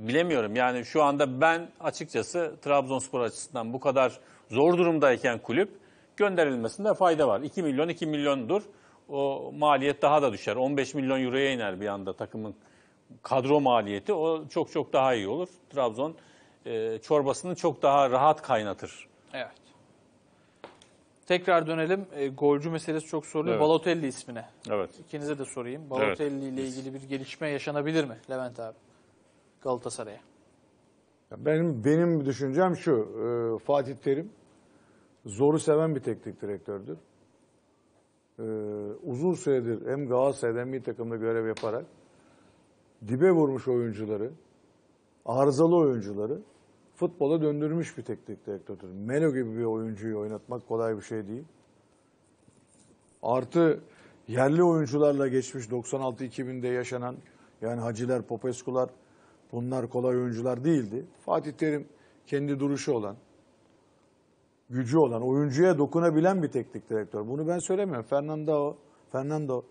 bilemiyorum. Yani şu anda ben açıkçası Trabzonspor açısından bu kadar zor durumdayken kulüp gönderilmesinde fayda var. 2 milyon 2 milyondur. O maliyet daha da düşer. 15 milyon euroya iner bir anda takımın kadro maliyeti. O çok çok daha iyi olur. Trabzon e, çorbasını çok daha rahat kaynatır. Evet. Tekrar dönelim. E, golcü meselesi çok soruluyor. Evet. Balotelli ismine. Evet. İkinize de sorayım. Balotelli ile ilgili bir gelişme yaşanabilir mi Levent abi? Galatasaray'a. Benim benim düşüncem şu. e, Fatih Terim zoru seven bir teknik direktördür. E, uzun süredir hem Galatasaray'da hem milli takımda görev yaparak dibe vurmuş oyuncuları, arızalı oyuncuları futbola döndürmüş bir teknik direktördür. Melo gibi bir oyuncuyu oynatmak kolay bir şey değil. Artı yerli oyuncularla geçmiş 96-2000'de yaşanan yani Haciler, Popescu'lar bunlar kolay oyuncular değildi. Fatih Terim kendi duruşu olan, gücü olan, oyuncuya dokunabilen bir teknik direktör. Bunu ben söylemiyorum. Fernando, Fernando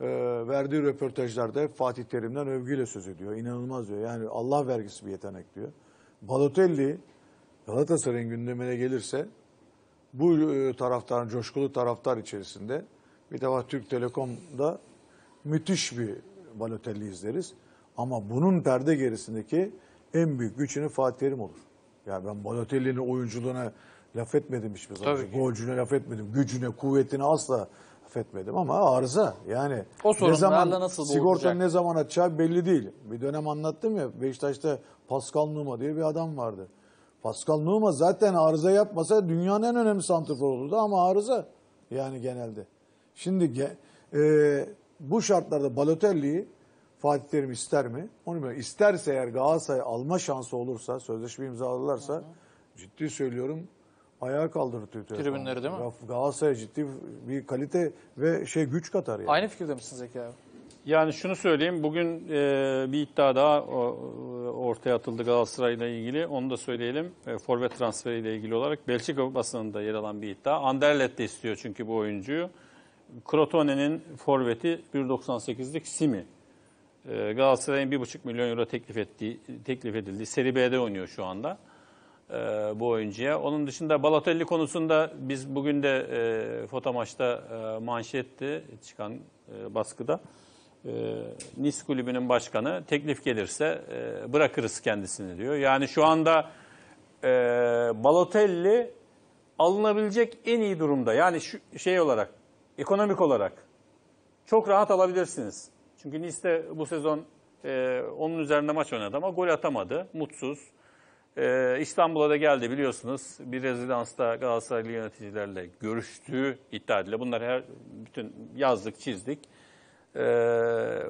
e, verdiği röportajlarda hep Fatih Terim'den övgüyle söz ediyor. İnanılmaz diyor. Yani Allah vergisi bir yetenek diyor. Balotelli Galatasaray'ın gündemine gelirse bu e, taraftarın, coşkulu taraftar içerisinde bir defa Türk Telekom'da müthiş bir Balotelli izleriz. Ama bunun perde gerisindeki en büyük gücünü Fatih Terim olur. Yani ben Balotelli'nin oyunculuğuna laf etmedim hiçbir zaman. Tabii ki. Golcüne laf etmedim. Gücüne, kuvvetine asla laf etmedim. Ama arıza yani. O ne zaman nasıl sigorta ne zaman atacağı belli değil. Bir dönem anlattım ya Beşiktaş'ta Pascal Numa diye bir adam vardı. Pascal Numa zaten arıza yapmasa dünyanın en önemli santrfor olurdu ama arıza yani genelde. Şimdi e, bu şartlarda Balotelli'yi Fatih Terim ister mi? Onu bilmiyorum. İsterse eğer Galatasaray alma şansı olursa, sözleşme imzalarlarsa ciddi söylüyorum ayağa kaldırır Türk Telekom. Tribünleri değil mi? Galatasaray ciddi bir kalite ve şey güç katar yani. Aynı fikirde misin Zeki abi? Yani şunu söyleyeyim, bugün e, bir iddia daha o- ortaya atıldı Galatasaray'la ilgili. Onu da söyleyelim. E, forvet transferiyle ilgili olarak Belçika basınında yer alan bir iddia. Anderlecht de istiyor çünkü bu oyuncuyu. Crotone'nin forveti 1.98'lik Simi. E, Galatasaray'ın 1.5 milyon euro teklif ettiği, teklif edildiği Seri B'de oynuyor şu anda e, bu oyuncuya. Onun dışında Balotelli konusunda biz bugün de e, foto maçta e, manşetti çıkan e, baskıda. E, Nice kulübünün başkanı teklif gelirse e, bırakırız kendisini diyor. Yani şu anda e, Balotelli alınabilecek en iyi durumda. Yani şu şey olarak, ekonomik olarak çok rahat alabilirsiniz. Çünkü Nice'de bu sezon e, onun üzerinde maç oynadı ama gol atamadı. Mutsuz. E, İstanbul'a da geldi biliyorsunuz. Bir rezidansta Galatasaraylı yöneticilerle görüştüğü iddia ediliyor. Bunları her bütün yazdık, çizdik. E,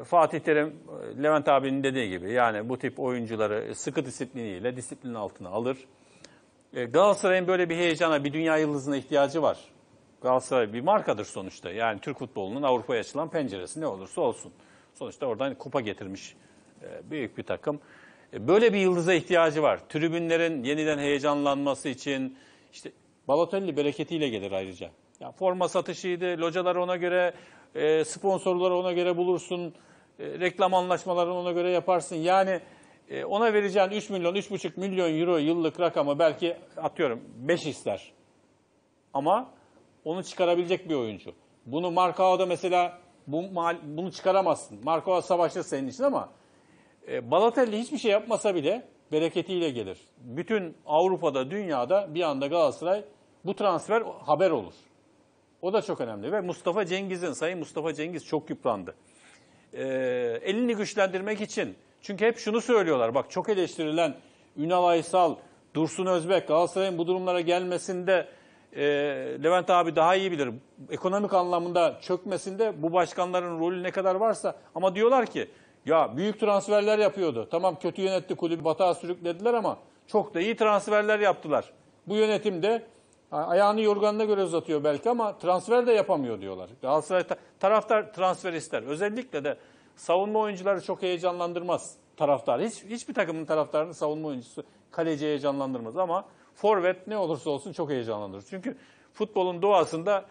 Fatih Terim, Levent abinin dediği gibi yani bu tip oyuncuları sıkı disipliniyle disiplin altına alır. E, Galatasaray'ın böyle bir heyecana, bir dünya yıldızına ihtiyacı var. Galatasaray bir markadır sonuçta. Yani Türk futbolunun Avrupa'ya açılan penceresi ne olursa olsun. Sonuçta oradan kupa getirmiş e, büyük bir takım. E, Böyle bir yıldıza ihtiyacı var. Tribünlerin yeniden heyecanlanması için işte Balotelli bereketiyle gelir ayrıca. Ya forma satışıydı, localar ona göre, e, sponsorları ona göre bulursun, reklam anlaşmalarını ona göre yaparsın. Yani ona vereceğin 3 milyon, 3,5 milyon euro yıllık rakamı belki atıyorum 5 ister. Ama onu çıkarabilecek bir oyuncu. Bunu Marcao'da mesela bu, mal- bunu çıkaramazsın. Marcao savaşır senin için ama e, Balotelli hiçbir şey yapmasa bile bereketiyle gelir. Bütün Avrupa'da, dünyada bir anda Galatasaray bu transfer haber olur. O da çok önemli ve Mustafa Cengiz'in, Sayın Mustafa Cengiz çok yıprandı. E, elini güçlendirmek için, çünkü hep şunu söylüyorlar, bak çok eleştirilen Ünal Aysal, Dursun Özbek, Galatasaray'ın bu durumlara gelmesinde e, Levent abi daha iyi bilir. Ekonomik anlamında çökmesinde bu başkanların rolü ne kadar varsa ama diyorlar ki ya büyük transferler yapıyordu. Tamam kötü yönetti kulübü batağa sürüklediler ama çok da iyi transferler yaptılar. Bu yönetimde a- ayağını yorganına göre uzatıyor belki ama transfer de yapamıyor diyorlar. Galatasaray ta- taraftar transfer ister. Özellikle de savunma oyuncuları çok heyecanlandırmaz taraftar. Hiç hiçbir takımın taraftarını savunma oyuncusu kaleci heyecanlandırmaz ama forvet ne olursa olsun çok heyecanlandırır. Çünkü futbolun doğasında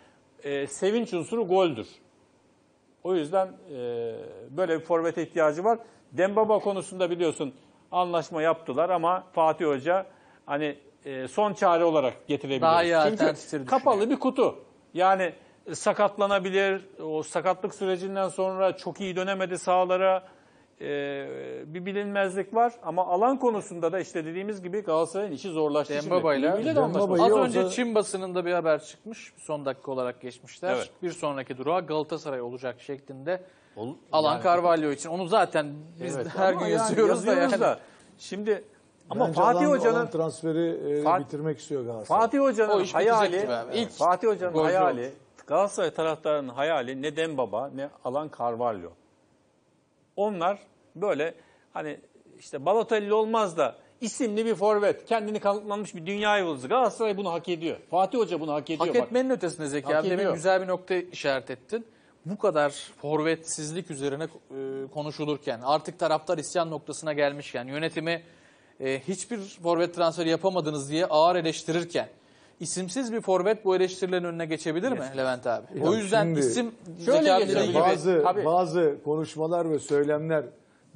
e, sevinç unsuru goldür. O yüzden e, böyle bir forvete ihtiyacı var. Dembaba konusunda biliyorsun anlaşma yaptılar ama Fatih Hoca hani e, son çare olarak getirebilir. Daha iyi Çünkü kapalı bir kutu. Yani e, sakatlanabilir. O sakatlık sürecinden sonra çok iyi dönemedi sahalara. E, bir bilinmezlik var ama alan konusunda da işte dediğimiz gibi Galatasaray'ın işi zorlaştı. şimdi. Dembaba'yla Kulübüyle de anlaşması Dembaba'yı Az önce Çin basınında bir haber çıkmış. Son dakika olarak geçmişler. Evet. Bir sonraki durağa Galatasaray olacak şeklinde. Ol- Alan yani- Carvalho için. Onu zaten biz Evet, her ama gün yani yazıyoruz da yani. da. Şimdi ama Bence Fatih alan- Hoca'nın alan transferi e, Fat- bitirmek istiyor Galatasaray. Fatih Hoca'nın O iş hayali. İlk Fatih Hoca'nın hayali, olur. Galatasaray taraftarının hayali ne Dembaba ne Alan Carvalho. Onlar böyle hani işte Balotelli olmaz da isimli bir forvet, kendini kanıtlanmış bir dünya yıldızı. Galatasaray bunu hak ediyor. Fatih Hoca bunu hak ediyor. Hak Bak, etmenin ötesinde Zeki Hak abi demin güzel bir nokta işaret ettin. bu kadar forvetsizlik üzerine e, konuşulurken, artık taraftar isyan noktasına gelmişken, yönetimi e, hiçbir forvet transferi yapamadınız diye ağır eleştirirken, isimsiz bir forvet bu eleştirilerin önüne geçebilir mi Levent abi? Ya o yüzden şimdi- isim Şöyle Zeki abi gibi bazı Tabii. bazı konuşmalar ve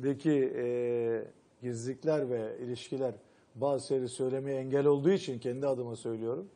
söylemlerdeki e, gizlilikler ve ilişkiler bazı şeyleri söylemeye engel olduğu için kendi adıma söylüyorum.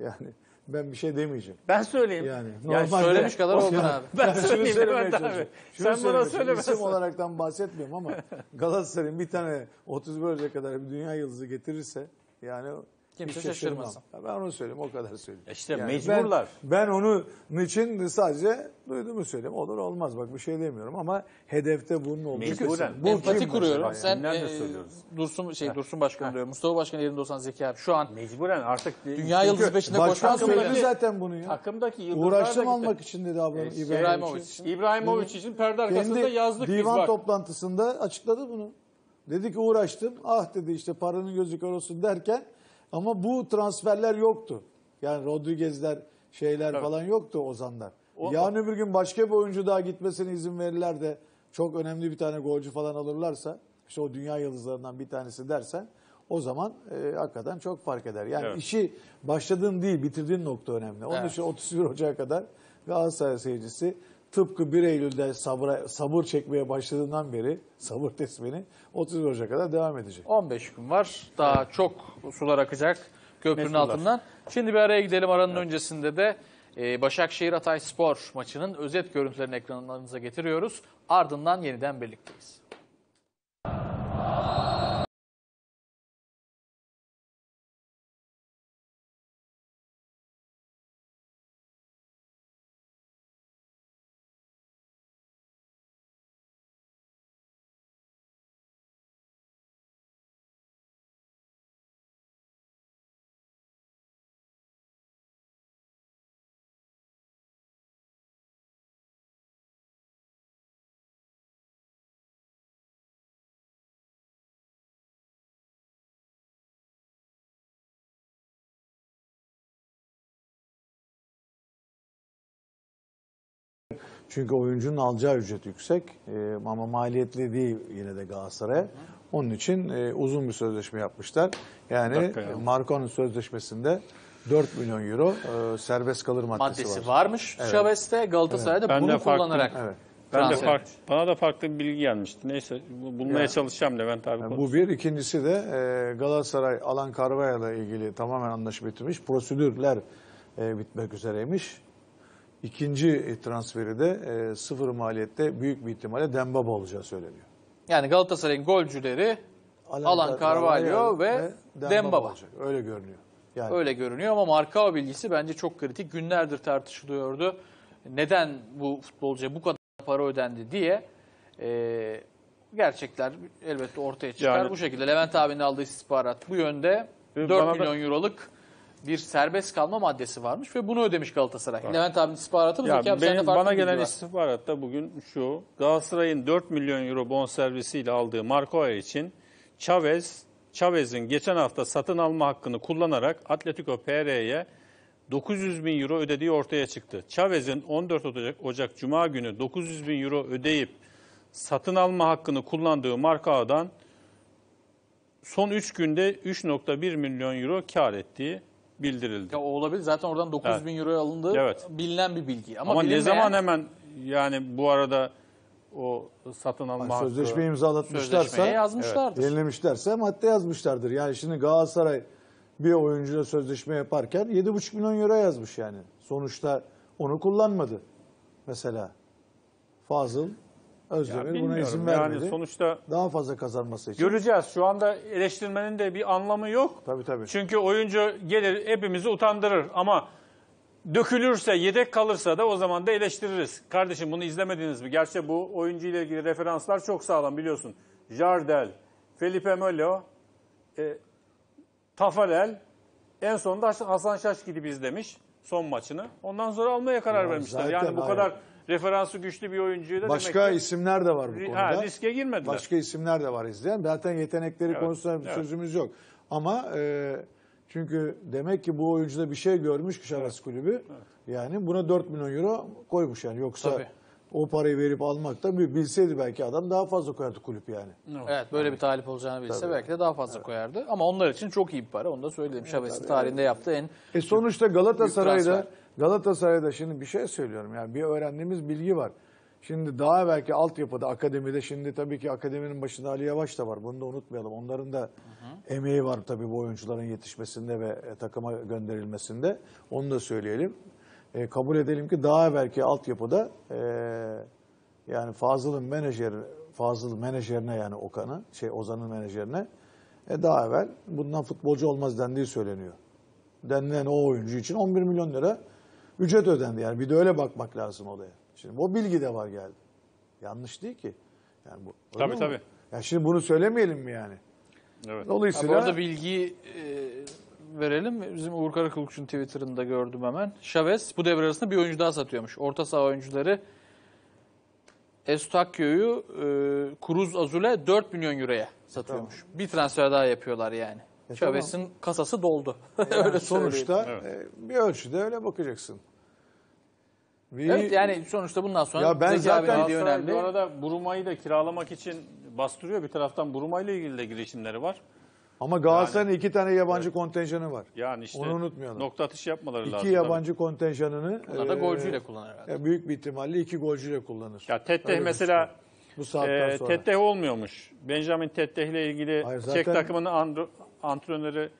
Yani ben bir şey demeyeceğim. Ben söyleyeyim. Yani Ya normalde- söylemiş kadar oldun abi. Ben şunu söyleyeyim Levent abi. Şunu Sen bana söylemezsen. İsim olaraktan bahsetmiyorum ama Galatasaray'ın bir tane 30 bölge kadar bir dünya yıldızı getirirse yani Kimse şaşırmam. şaşırmasın. Ben onu söyleyeyim o kadar söyleyeyim. İşte ben- mecburlar. Ben, onun için sadece duyduğumu söyleyeyim. Olur olmaz bak bir şey demiyorum ama hedefte bunun olduğu Mecburen. kesin. Bu Empati kim kuruyorum. yani? Sen e, söylüyoruz. Dursun şey Dursun Başkan diyor. Mustafa Başkan yerinde olsan Zeki abi şu an Mecburen artık dünya yıldızı peşinde koşmak söyledi zaten bunu ya. takımdaki yıldızlar Uğraştım almak için dedi ablam E, İbrahimovic. İbrahimovic. İbrahimovic için perde arkasında Kendi yazdık biz divan toplantısında açıkladı bunu. Dedi ki uğraştım. Ah dedi işte paranın gözü kör olsun derken ama bu transferler yoktu. Yani Rodriguez'ler şeyler falan yoktu Ozanlar. O- Yarın öbür gün başka bir oyuncu daha gitmesine izin verirler de çok önemli bir tane golcü falan alırlarsa işte o dünya yıldızlarından bir tanesi dersen o zaman e, hakikaten çok fark eder. Yani Evet. işi başladığın değil bitirdiğin nokta önemli. Onun Evet. için 31 Ocak'a kadar Galatasaray seyircisi tıpkı 1 Eylül'de sabır, sabır çekmeye başladığından beri sabır tesbini 31 Ocak'a kadar devam edecek. 15 gün var. Daha çok sular akacak köprünün Mesular. altından. Şimdi bir araya gidelim. Aranın öncesinde de e, Başakşehir Hatay Spor maçının özet görüntülerini ekranlarınıza getiriyoruz. Ardından yeniden birlikteyiz. Çünkü oyuncunun alacağı ücret yüksek e, ama maliyetli değil yine de Galatasaray'a. Onun için e, uzun bir sözleşme yapmışlar. Yani dakika ya. Marco'nun sözleşmesinde 4 milyon euro e, serbest kalır maddesi, Maddesi var. varmış. Chavez'te Galatasaray'da Ben de bunu farklı- kullanarak. Evet. Ben de transfer fark, bana da farklı bir bilgi gelmişti. Neyse bu- bulmaya Yani- çalışacağım Levent abi. Yani bu bir. ikincisi de e, Galatasaray Alan Carvalho'yla ilgili tamamen anlaşma bitirmiş. Prosedürler e, bitmek üzereymiş. İkinci e, transferi de e, sıfır maliyette büyük bir ihtimalle Dembaba olacağı söyleniyor. Yani Galatasaray'ın golcüleri Alan Carvalho ve Dembaba. olacak. Öyle görünüyor. Yani öyle görünüyor ama Markao bilgisi bence çok kritik. Günlerdir tartışılıyordu. Neden bu futbolcuya bu kadar para ödendi diye. Ee, gerçekler elbette ortaya çıkar. Yani- bu şekilde Levent abinin aldığı istihbarat bu yönde. Ve 4 bana da- milyon euroluk bir serbest kalma maddesi varmış ve bunu ödemiş Galatasaray. Levent abinin istihbaratı mı? Ya Zeki abi benim, bana gelen var. istihbaratta bugün şu. Galatasaray'ın 4 milyon euro bonservisiyle aldığı Marco için Chavez, Chavez'in geçen hafta satın alma hakkını kullanarak Atletico PR'ye 900 bin euro ödediği ortaya çıktı. Chavez'in 14 Ocak, Ocak Cuma günü 900 bin euro ödeyip satın alma hakkını kullandığı Marcao'dan son 3 günde 3.1 milyon euro kar ettiği bildirildi. Ya o olabilir. Zaten oradan 900 Evet. bin euroya alındığı Evet. bilinen bir bilgi. Ama, Ama, ne bilinmeyen- zaman hemen yani bu arada o satın alma hakkı... sözleşme imzalatmışlarsa sözleşmeye yazmışlardır. yenilemişlerse madde yazmışlardır. Yani şimdi Galatasaray bir oyuncuyla sözleşme yaparken 7,5 milyon euro yazmış yani. Sonuçta onu kullanmadı. Mesela Fazıl Ya Özdemir buna bilmiyorum. izin vermedi. Yani sonuçta Daha fazla kazanması için. göreceğiz. Şu anda eleştirmenin de bir anlamı yok. Tabii tabii. Çünkü oyuncu gelir hepimizi utandırır ama dökülürse, yedek kalırsa da o zaman da eleştiririz. Kardeşim bunu izlemediniz mi? Gerçi bu oyuncu ile ilgili referanslar çok sağlam biliyorsun. Jardel, Felipe Melo, e, Tafarel, en sonunda Hasan Şaş gidip izlemiş son maçını. Ondan sonra almaya karar Ya vermişler. Yani bu hayır. kadar referansı güçlü bir oyuncuyu da Başka demek ki isimler de var bu ri- konuda. ha, riske girmediler. Başka isimler de var izleyen. Zaten yetenekleri Evet, konusunda bir evet. sözümüz yok. Ama e, Çünkü demek ki bu oyuncuda bir şey görmüş ki Şaras Kulübü. Yani buna 4 milyon euro koymuş yani. Yoksa Tabii. o parayı verip almak da bir bilseydi belki adam daha fazla koyardı kulüp yani. Evet böyle bir talip olacağını bilse belki de daha fazla koyardı. Ama onlar için çok iyi bir para. Onu da söyleyelim. Şaves'in tarihinde yaptığı en E sonuçta Galatasaray'da transfer. Galatasaray'da şimdi bir şey söylüyorum yani bir öğrendiğimiz bilgi var. Şimdi daha belki altyapıda, akademide şimdi tabii ki akademinin başında Ali Yavaş da var. Bunu da unutmayalım. Onların da emeği var tabii bu oyuncuların yetişmesinde ve e, takıma gönderilmesinde. Onu da söyleyelim. E, kabul edelim ki daha belki altyapıda e, yani Fazıl'ın menajer Fazıl menajerine yani Okan'ı, şey Ozan'ın menajerine e, daha evvel bundan futbolcu olmaz dendiği söyleniyor denilen o oyuncu için 11 milyon lira ücret ödendi. Yani bir de öyle bakmak lazım olaya. Şimdi bu bilgi de var geldi. Yanlış değil ki. Yani bu, öyle Tabii mi? tabii. Ya şimdi bunu söylemeyelim mi yani? Evet. Ha, Dolayısıyla bu arada bilgiyi e, verelim. Bizim Uğur Karakulukçu'nun Twitter'ında gördüm hemen. Chavez bu devre arasında bir oyuncu daha satıyormuş. Orta saha oyuncuları Eustakio'yu e, Cruz Azul'e 4 milyon euroya satıyormuş. Bir transfer daha yapıyorlar yani. E, Chavez'in kasası doldu. yani öyle sonuçta söyleyeyim. e, bir ölçüde öyle bakacaksın. Bir- Evet yani sonuçta bundan sonra Ya ben Zeki zaten- önemli. bu arada Buruma'yı da kiralamak için bastırıyor. Bir taraftan Buruma ile ilgili de girişimleri var. ama Galatasaray'ın iki tane yabancı kontenjanı var. Yani işte Onu unutmayalım. nokta atışı yapmaları İki lazım. yabancı kontenjanını Bunlar da e, golcüyle kullanır herhalde. e, büyük bir ihtimalle iki golcüyle kullanır. Ya Tetteh mesela Bu saatten e, sonra. Tetteh olmuyormuş. Benjamin Tetteh ile ilgili Hayır, Çek takımının andro- antrenörü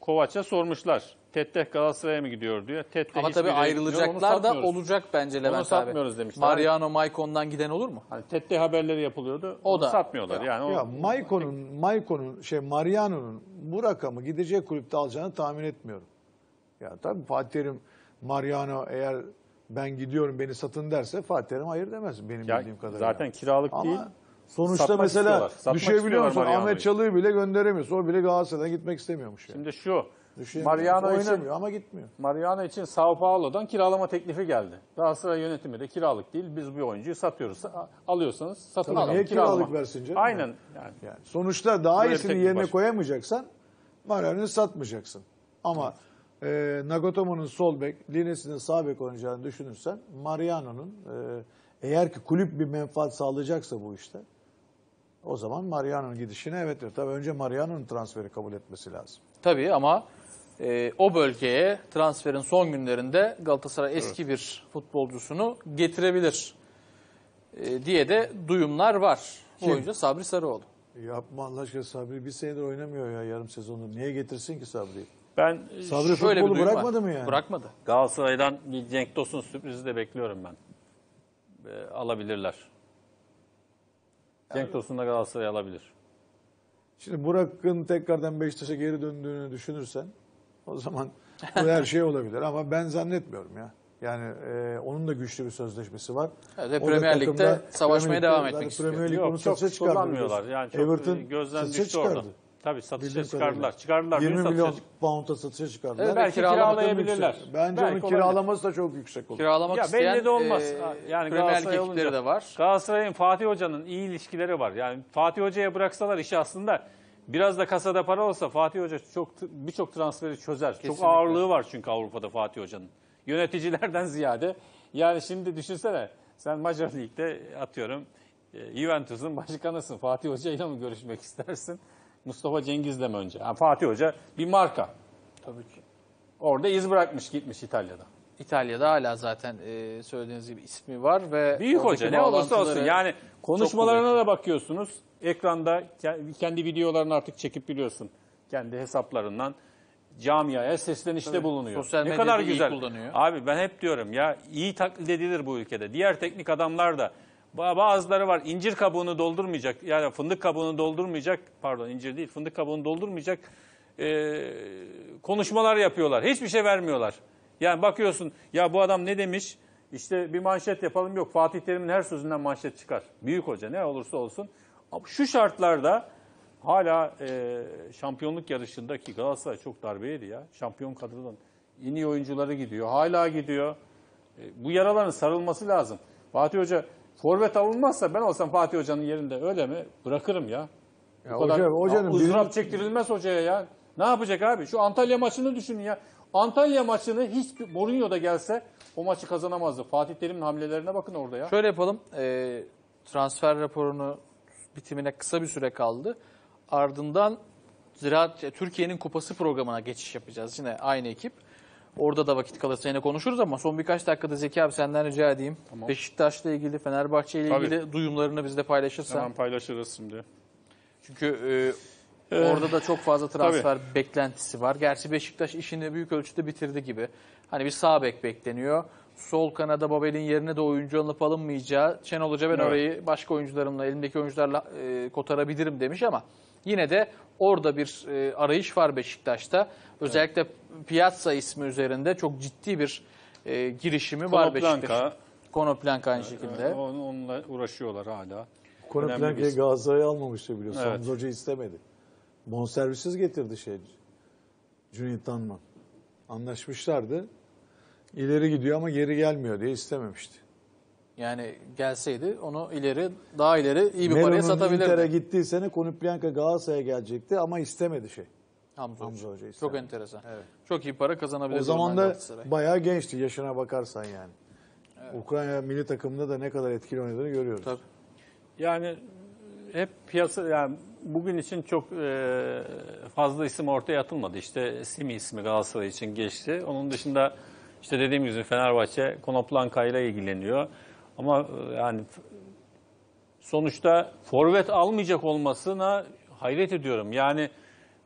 Kovaç'a sormuşlar. Tetteh Galatasaray'a mı gidiyor diyor. Tetteh Ama tabii ayrılacaklar onu da olacak bence Levent abi. satmıyoruz demişler. Mariano Maicon'dan giden olur mu? Hani Tetteh haberleri yapılıyordu. O onu da- satmıyorlar. Yani o, Ya Maiko'nun, Maiko'nun şey Mariano'nun bu rakamı gideceği kulüpte alacağını tahmin etmiyorum. Ya tabii Fatih Terim Mariano eğer ben gidiyorum beni satın derse Fatih Terim hayır demez benim Ya bildiğim kadarıyla. zaten kiralık Ama değil. Sonuçta satmak mesela istiyorlar. Satmak düşebiliyor istiyorlar musun? Mariano'yu. Ahmet Çalık'ı bile gönderemiyorsun. O bile Galatasaray'dan gitmek istemiyormuş yani. Şimdi şu. Düşemiyor. Mariano için oynamıyor ama gitmiyor. Mariano için Sao Paulo'dan kiralama teklifi geldi. Galatasaray yönetimi de kiralık değil. Biz bir oyuncuyu satıyoruz. A- Alıyorsanız satın Tabii alın. niye kiralama. kiralık versin canım? Aynen. Yani. Yani sonuçta daha Böyle bir iyisini teknik yerine var. koyamayacaksan Mariano'yu satmayacaksın. Ama e, Nagatomo'nun sol bek, Lines'in sağ bek oynayacağını düşünürsen Mariano'nun e, eğer ki kulüp bir menfaat sağlayacaksa bu işte o zaman Mariano'nun gidişine evet diyor. Tabii önce Mariano'nun transferi kabul etmesi lazım. Tabii ama e, o bölgeye transferin son günlerinde Galatasaray eski bir futbolcusunu getirebilir e, diye de duyumlar var. Bu Kim? oyuncu Sabri Sarıoğlu. Yapma Allah aşkına Sabri bir senedir oynamıyor ya yarım sezonu. Niye getirsin ki Sabri'yi? Ben Sabri Şöyle bir futbolu var. bırakmadı mı yani? Bırakmadı. Galatasaray'dan bir Cenk Tosun sürprizi de bekliyorum ben. Ee, alabilirler. Cenk Tosun da Galatasaray alabilir. Şimdi Burak'ın tekrardan Beşiktaş'a geri döndüğünü düşünürsen o zaman bu her şey olabilir ama ben zannetmiyorum ya. Yani e, onun da güçlü bir sözleşmesi var. Evet, ve Premier Lig'de savaşmaya Premier devam Lig'de- etmek Premier istiyor. Lig onu Yok çok satışa çıkardı. kullanmıyorlar. Yani çok Everton gözden satışa düştü orada. çıkardı. Tabii satışa Bildiğim çıkardılar. kadarıyla. Çıkardılar. 20 Satışa milyon çık- pound'a satışa çıkardılar. Evet, Belki kiralamak kiralayabilirler. Yüksek. Bence Belki onun olabilir. kiralaması da çok yüksek olur. Kiralamak Ya isteyen belli de olmaz. e, yani Premier Lig Galatasaray ekipleri olunca de var. Galatasaray'ın Fatih Hoca'nın iyi ilişkileri var. Yani Fatih Hoca'ya bıraksalar işi aslında biraz da kasada para olsa Fatih Hoca çok birçok transferi çözer. Çok Kesinlikle. ağırlığı var çünkü Avrupa'da Fatih Hoca'nın. Yöneticilerden ziyade. Yani şimdi düşünsene sen Macar Lig'de atıyorum e, Juventus'un başkanısın. Fatih Hoca ile mi görüşmek istersin? Mustafa Cengiz'le mi önce? Yani Fatih Hoca bir marka. Tabii ki. Orada iz bırakmış gitmiş İtalya'da. İtalya'da hala zaten e, söylediğiniz gibi ismi var ve Büyük hoca ne olursa olsun yani konuşmalarına da bakıyorsunuz. Ekranda ke- kendi videolarını artık çekip biliyorsun. Kendi hesaplarından camiaya seslenişte bulunuyor. sosyal ne kadar güzel. kullanıyor. Abi ben hep diyorum ya iyi taklit edilir bu ülkede. Diğer teknik adamlar da bazıları var incir kabuğunu doldurmayacak yani fındık kabuğunu doldurmayacak pardon incir değil fındık kabuğunu doldurmayacak e, konuşmalar yapıyorlar. Hiçbir şey vermiyorlar. Yani bakıyorsun ya bu adam ne demiş işte bir manşet yapalım yok Fatih Terim'in her sözünden manşet çıkar. Büyük hoca ne olursa olsun. Şu şartlarda hala e, şampiyonluk yarışındaki Galatasaray çok darbe yedi ya. Şampiyon kadrodan iyi oyuncuları gidiyor. Hala gidiyor. E, bu yaraların sarılması lazım. Fatih Hoca forvet alınmazsa ben olsam Fatih Hoca'nın yerinde öyle mi? Bırakırım ya. Bu Ya kadar hoca- hocanın ızdırap birinci- çektirilmez hocaya ya. Ne yapacak abi? Şu Antalya maçını düşünün ya. Antalya maçını hiçbir Mourinho da gelse o maçı kazanamazdı. Fatih Terim'in hamlelerine bakın orada ya. Şöyle yapalım. e, transfer raporunu bitimine kısa bir süre kaldı. Ardından Ziraat Türkiye'nin kupası programına geçiş yapacağız. Yine aynı ekip. Orada da vakit kalırsa yine konuşuruz ama son birkaç dakikada Zeki abi senden rica edeyim. Beşiktaş'la ilgili, Fenerbahçe ile Tabii. ilgili duyumlarını bizle paylaşırsan. Hemen paylaşırız şimdi. Çünkü e, orada da çok fazla transfer beklentisi var. Gerçi Beşiktaş işini büyük ölçüde bitirdi gibi. Hani bir sağ bek bekleniyor. Sol kanada Babel'in yerine de oyuncu alınıp alınmayacağı. Şenol Hoca ben Evet. orayı başka oyuncularımla, elimdeki oyuncularla e, kotarabilirim demiş ama yine de orada bir e, arayış var Beşiktaş'ta. Özellikle Piazza ismi üzerinde çok ciddi bir e, girişimi var Beşiktaş'ın. Konoplanka, aynı şekilde. on- onunla uğraşıyorlar hala. Konoplanka'yı. Galatasaray'a almamıştı biliyorsun. Evet. Hamza Hoca istemedi. Bonservisiz getirdi şey. Cüneyt Tanman. Anlaşmışlardı. İleri gidiyor ama geri gelmiyor diye istememişti. Yani gelseydi onu ileri, daha ileri iyi bir paraya Melo'nun satabilirdi. Inter'e gittiği sene Konoplyanka Galatasaray'a gelecekti ama istemedi şey. Hamza, Hamza Hoca. Hoca Çok enteresan. Çok iyi para kazanabilir. O zaman da bayağı gençti yaşına bakarsan yani. Ukrayna milli takımında da ne kadar etkili oynadığını görüyoruz. Tabii. Yani hep piyasa yani bugün için çok e, fazla isim ortaya atılmadı. İşte Simi ismi Galatasaray için geçti. Onun dışında işte dediğim gibi Fenerbahçe Konoplanka ile ilgileniyor. Ama e, yani sonuçta forvet almayacak olmasına hayret ediyorum. Yani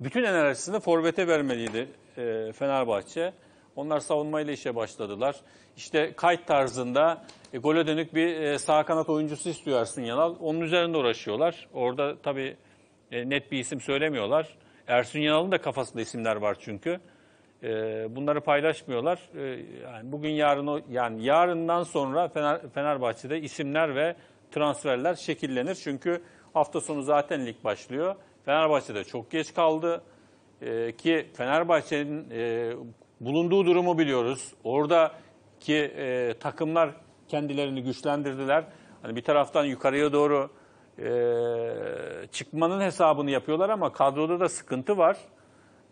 bütün enerjisini forvete vermeliydi e, Fenerbahçe. Onlar savunmayla işe başladılar. İşte kayıt tarzında e, gole dönük bir e, sağ kanat oyuncusu istiyor Ersun Yanal. Onun üzerinde uğraşıyorlar. Orada tabii e, net bir isim söylemiyorlar. Ersun Yanal'ın da kafasında isimler var çünkü. E, bunları paylaşmıyorlar. E, yani bugün yarın o yani yarından sonra Fener, Fenerbahçe'de isimler ve transferler şekillenir. Çünkü hafta sonu zaten lig başlıyor. Fenerbahçe'de çok geç kaldı. E, ki Fenerbahçe'nin e, bulunduğu durumu biliyoruz. Oradaki e, takımlar kendilerini güçlendirdiler. Hani bir taraftan yukarıya doğru e, çıkmanın hesabını yapıyorlar ama kadroda da sıkıntı var.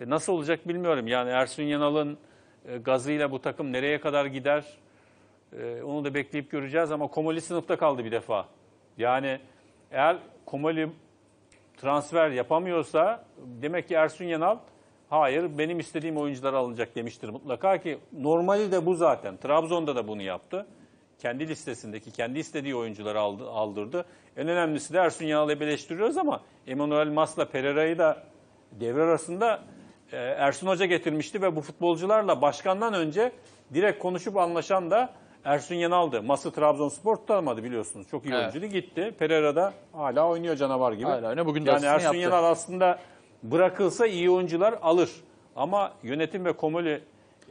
E, nasıl olacak bilmiyorum. Yani Ersun Yanal'ın e, gazıyla bu takım nereye kadar gider? E, onu da bekleyip göreceğiz ama Komoli sınıfta kaldı bir defa. Yani eğer Komoli transfer yapamıyorsa demek ki Ersun Yanal hayır benim istediğim oyuncular alınacak demiştir mutlaka ki normali de bu zaten. Trabzon'da da bunu yaptı. Kendi listesindeki kendi istediği oyuncuları aldı, aldırdı. En önemlisi de Ersun Yanal'ı eleştiriyoruz ama Emmanuel Mas'la Pereira'yı da devre arasında e, Ersun Hoca getirmişti ve bu futbolcularla başkandan önce direkt konuşup anlaşan da Ersun Yanal'dı. Mas'ı Trabzonspor tutamadı biliyorsunuz. Çok iyi Evet. oyuncuydu gitti. Pereira da hala oynuyor canavar gibi. Hala oynuyor. Bugün de yani Ersun yaptı. Yanal aslında bırakılsa iyi oyuncular alır. Ama yönetim ve Komoli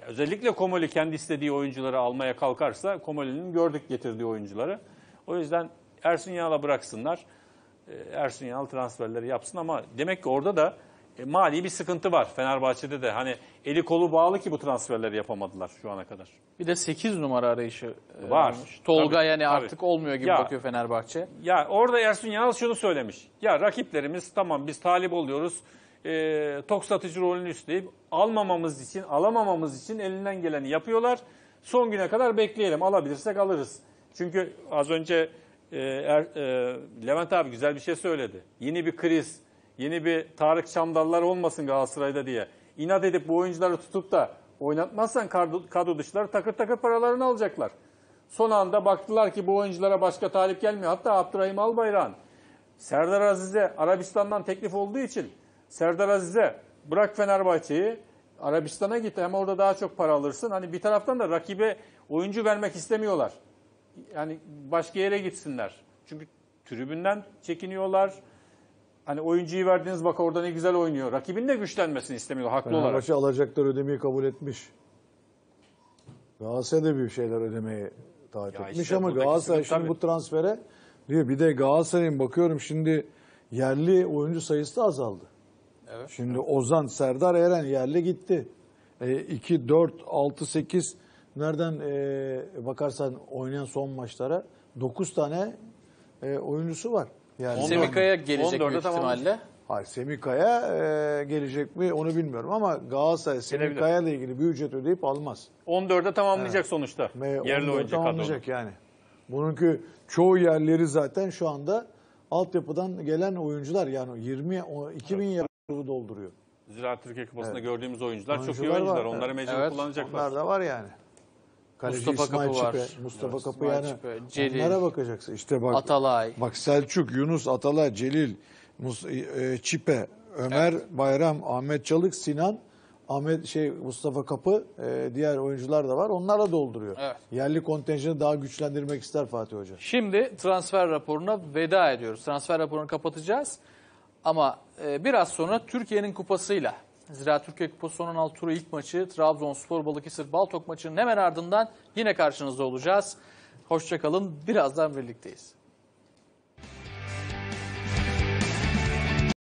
özellikle Komoli kendi istediği oyuncuları almaya kalkarsa Komoli'nin gördük getirdiği oyuncuları. O yüzden Ersun Yanal'a bıraksınlar. Ee, Ersun Yanal transferleri yapsın ama demek ki orada da e, mali bir sıkıntı var Fenerbahçe'de de. Hani eli kolu bağlı ki bu transferleri yapamadılar şu ana kadar. Bir de 8 numara arayışı e, Var. varmış. Tolga Tabii, yani tabii. artık olmuyor gibi Ya. bakıyor Fenerbahçe. Ya orada Ersun Yanal şunu söylemiş. Ya rakiplerimiz tamam biz talip oluyoruz. E, tok satıcı rolünü üstleyip almamamız için, alamamamız için elinden geleni yapıyorlar. Son güne kadar bekleyelim. Alabilirsek alırız. Çünkü az önce e, Er- e, Levent abi güzel bir şey söyledi. Yeni bir kriz, yeni bir Tarık Çamdallar olmasın Galatasaray'da diye. İnat edip bu oyuncuları tutup da oynatmazsan kadro, kadro dışları takır takır paralarını alacaklar. Son anda baktılar ki bu oyunculara başka talip gelmiyor. Hatta Abdurrahim Albayrak'ın Serdar Aziz'e Arabistan'dan teklif olduğu için Serdar Aziz'e bırak Fenerbahçe'yi Arabistan'a git hem orada daha çok para alırsın. Hani bir taraftan da rakibe oyuncu vermek istemiyorlar. Yani başka yere gitsinler. Çünkü tribünden çekiniyorlar. Hani oyuncuyu verdiniz bak orada ne güzel oynuyor. Rakibin de güçlenmesini istemiyor haklı olarak. Fenerbahçe alacakları ödemeyi kabul etmiş. Galatasaray da bir şeyler ödemeyi taahhüt Ya etmiş işte ama Galatasaray şimdi tabii. bu transfere diyor. Bir de Galatasaray'ın bakıyorum şimdi yerli oyuncu sayısı da azaldı. Evet. Şimdi Ozan, Serdar Eren yerli gitti. E, 2, 4, 6, 8 nereden e, bakarsan oynayan son maçlara 9 tane e, oyuncusu var. Yani Semika'ya gelecek 14'e büyük ihtimalle. Hayır Semikaya e, gelecek mi onu bilmiyorum ama Galatasaray Semikaya ile ilgili bir ücret ödeyip almaz. 14'e tamamlayacak sonuçta. Ve Yerli 14 oyuncu kadronu. tamamlayacak yani. Bununki çoğu yerleri zaten şu anda altyapıdan gelen oyuncular yani 20 o 2000 yarı dolduruyor. Ziraat Türkiye Kupası'nda Evet. gördüğümüz oyuncular, çok iyi Oyuncular oyuncular. var. Onları mecbur Evet. kullanacaklar. Onlar da var yani. Kaleci Mustafa İsmail Kapı var. Çipe, Mustafa Evet, Kapı İsmail yani. Çipe, Celil. Onlara bakacaksın. İşte bak. Atalay. Bak Selçuk, Yunus, Atalay, Celil, Mus e, Çipe, Ömer Bayram, Ahmet Çalık, Sinan, Ahmet şey Mustafa Kapı, e, diğer oyuncular da var. Onlarla dolduruyor. Evet. Yerli kontenjanı daha güçlendirmek ister Fatih Hoca. Şimdi transfer raporuna veda ediyoruz. Transfer raporunu kapatacağız. Ama e, biraz sonra Türkiye'nin kupasıyla Zira Türkiye Kupası son 16 turu ilk maçı Trabzonspor Balıkesir Baltok maçının hemen ardından yine karşınızda olacağız. Hoşçakalın. Birazdan birlikteyiz.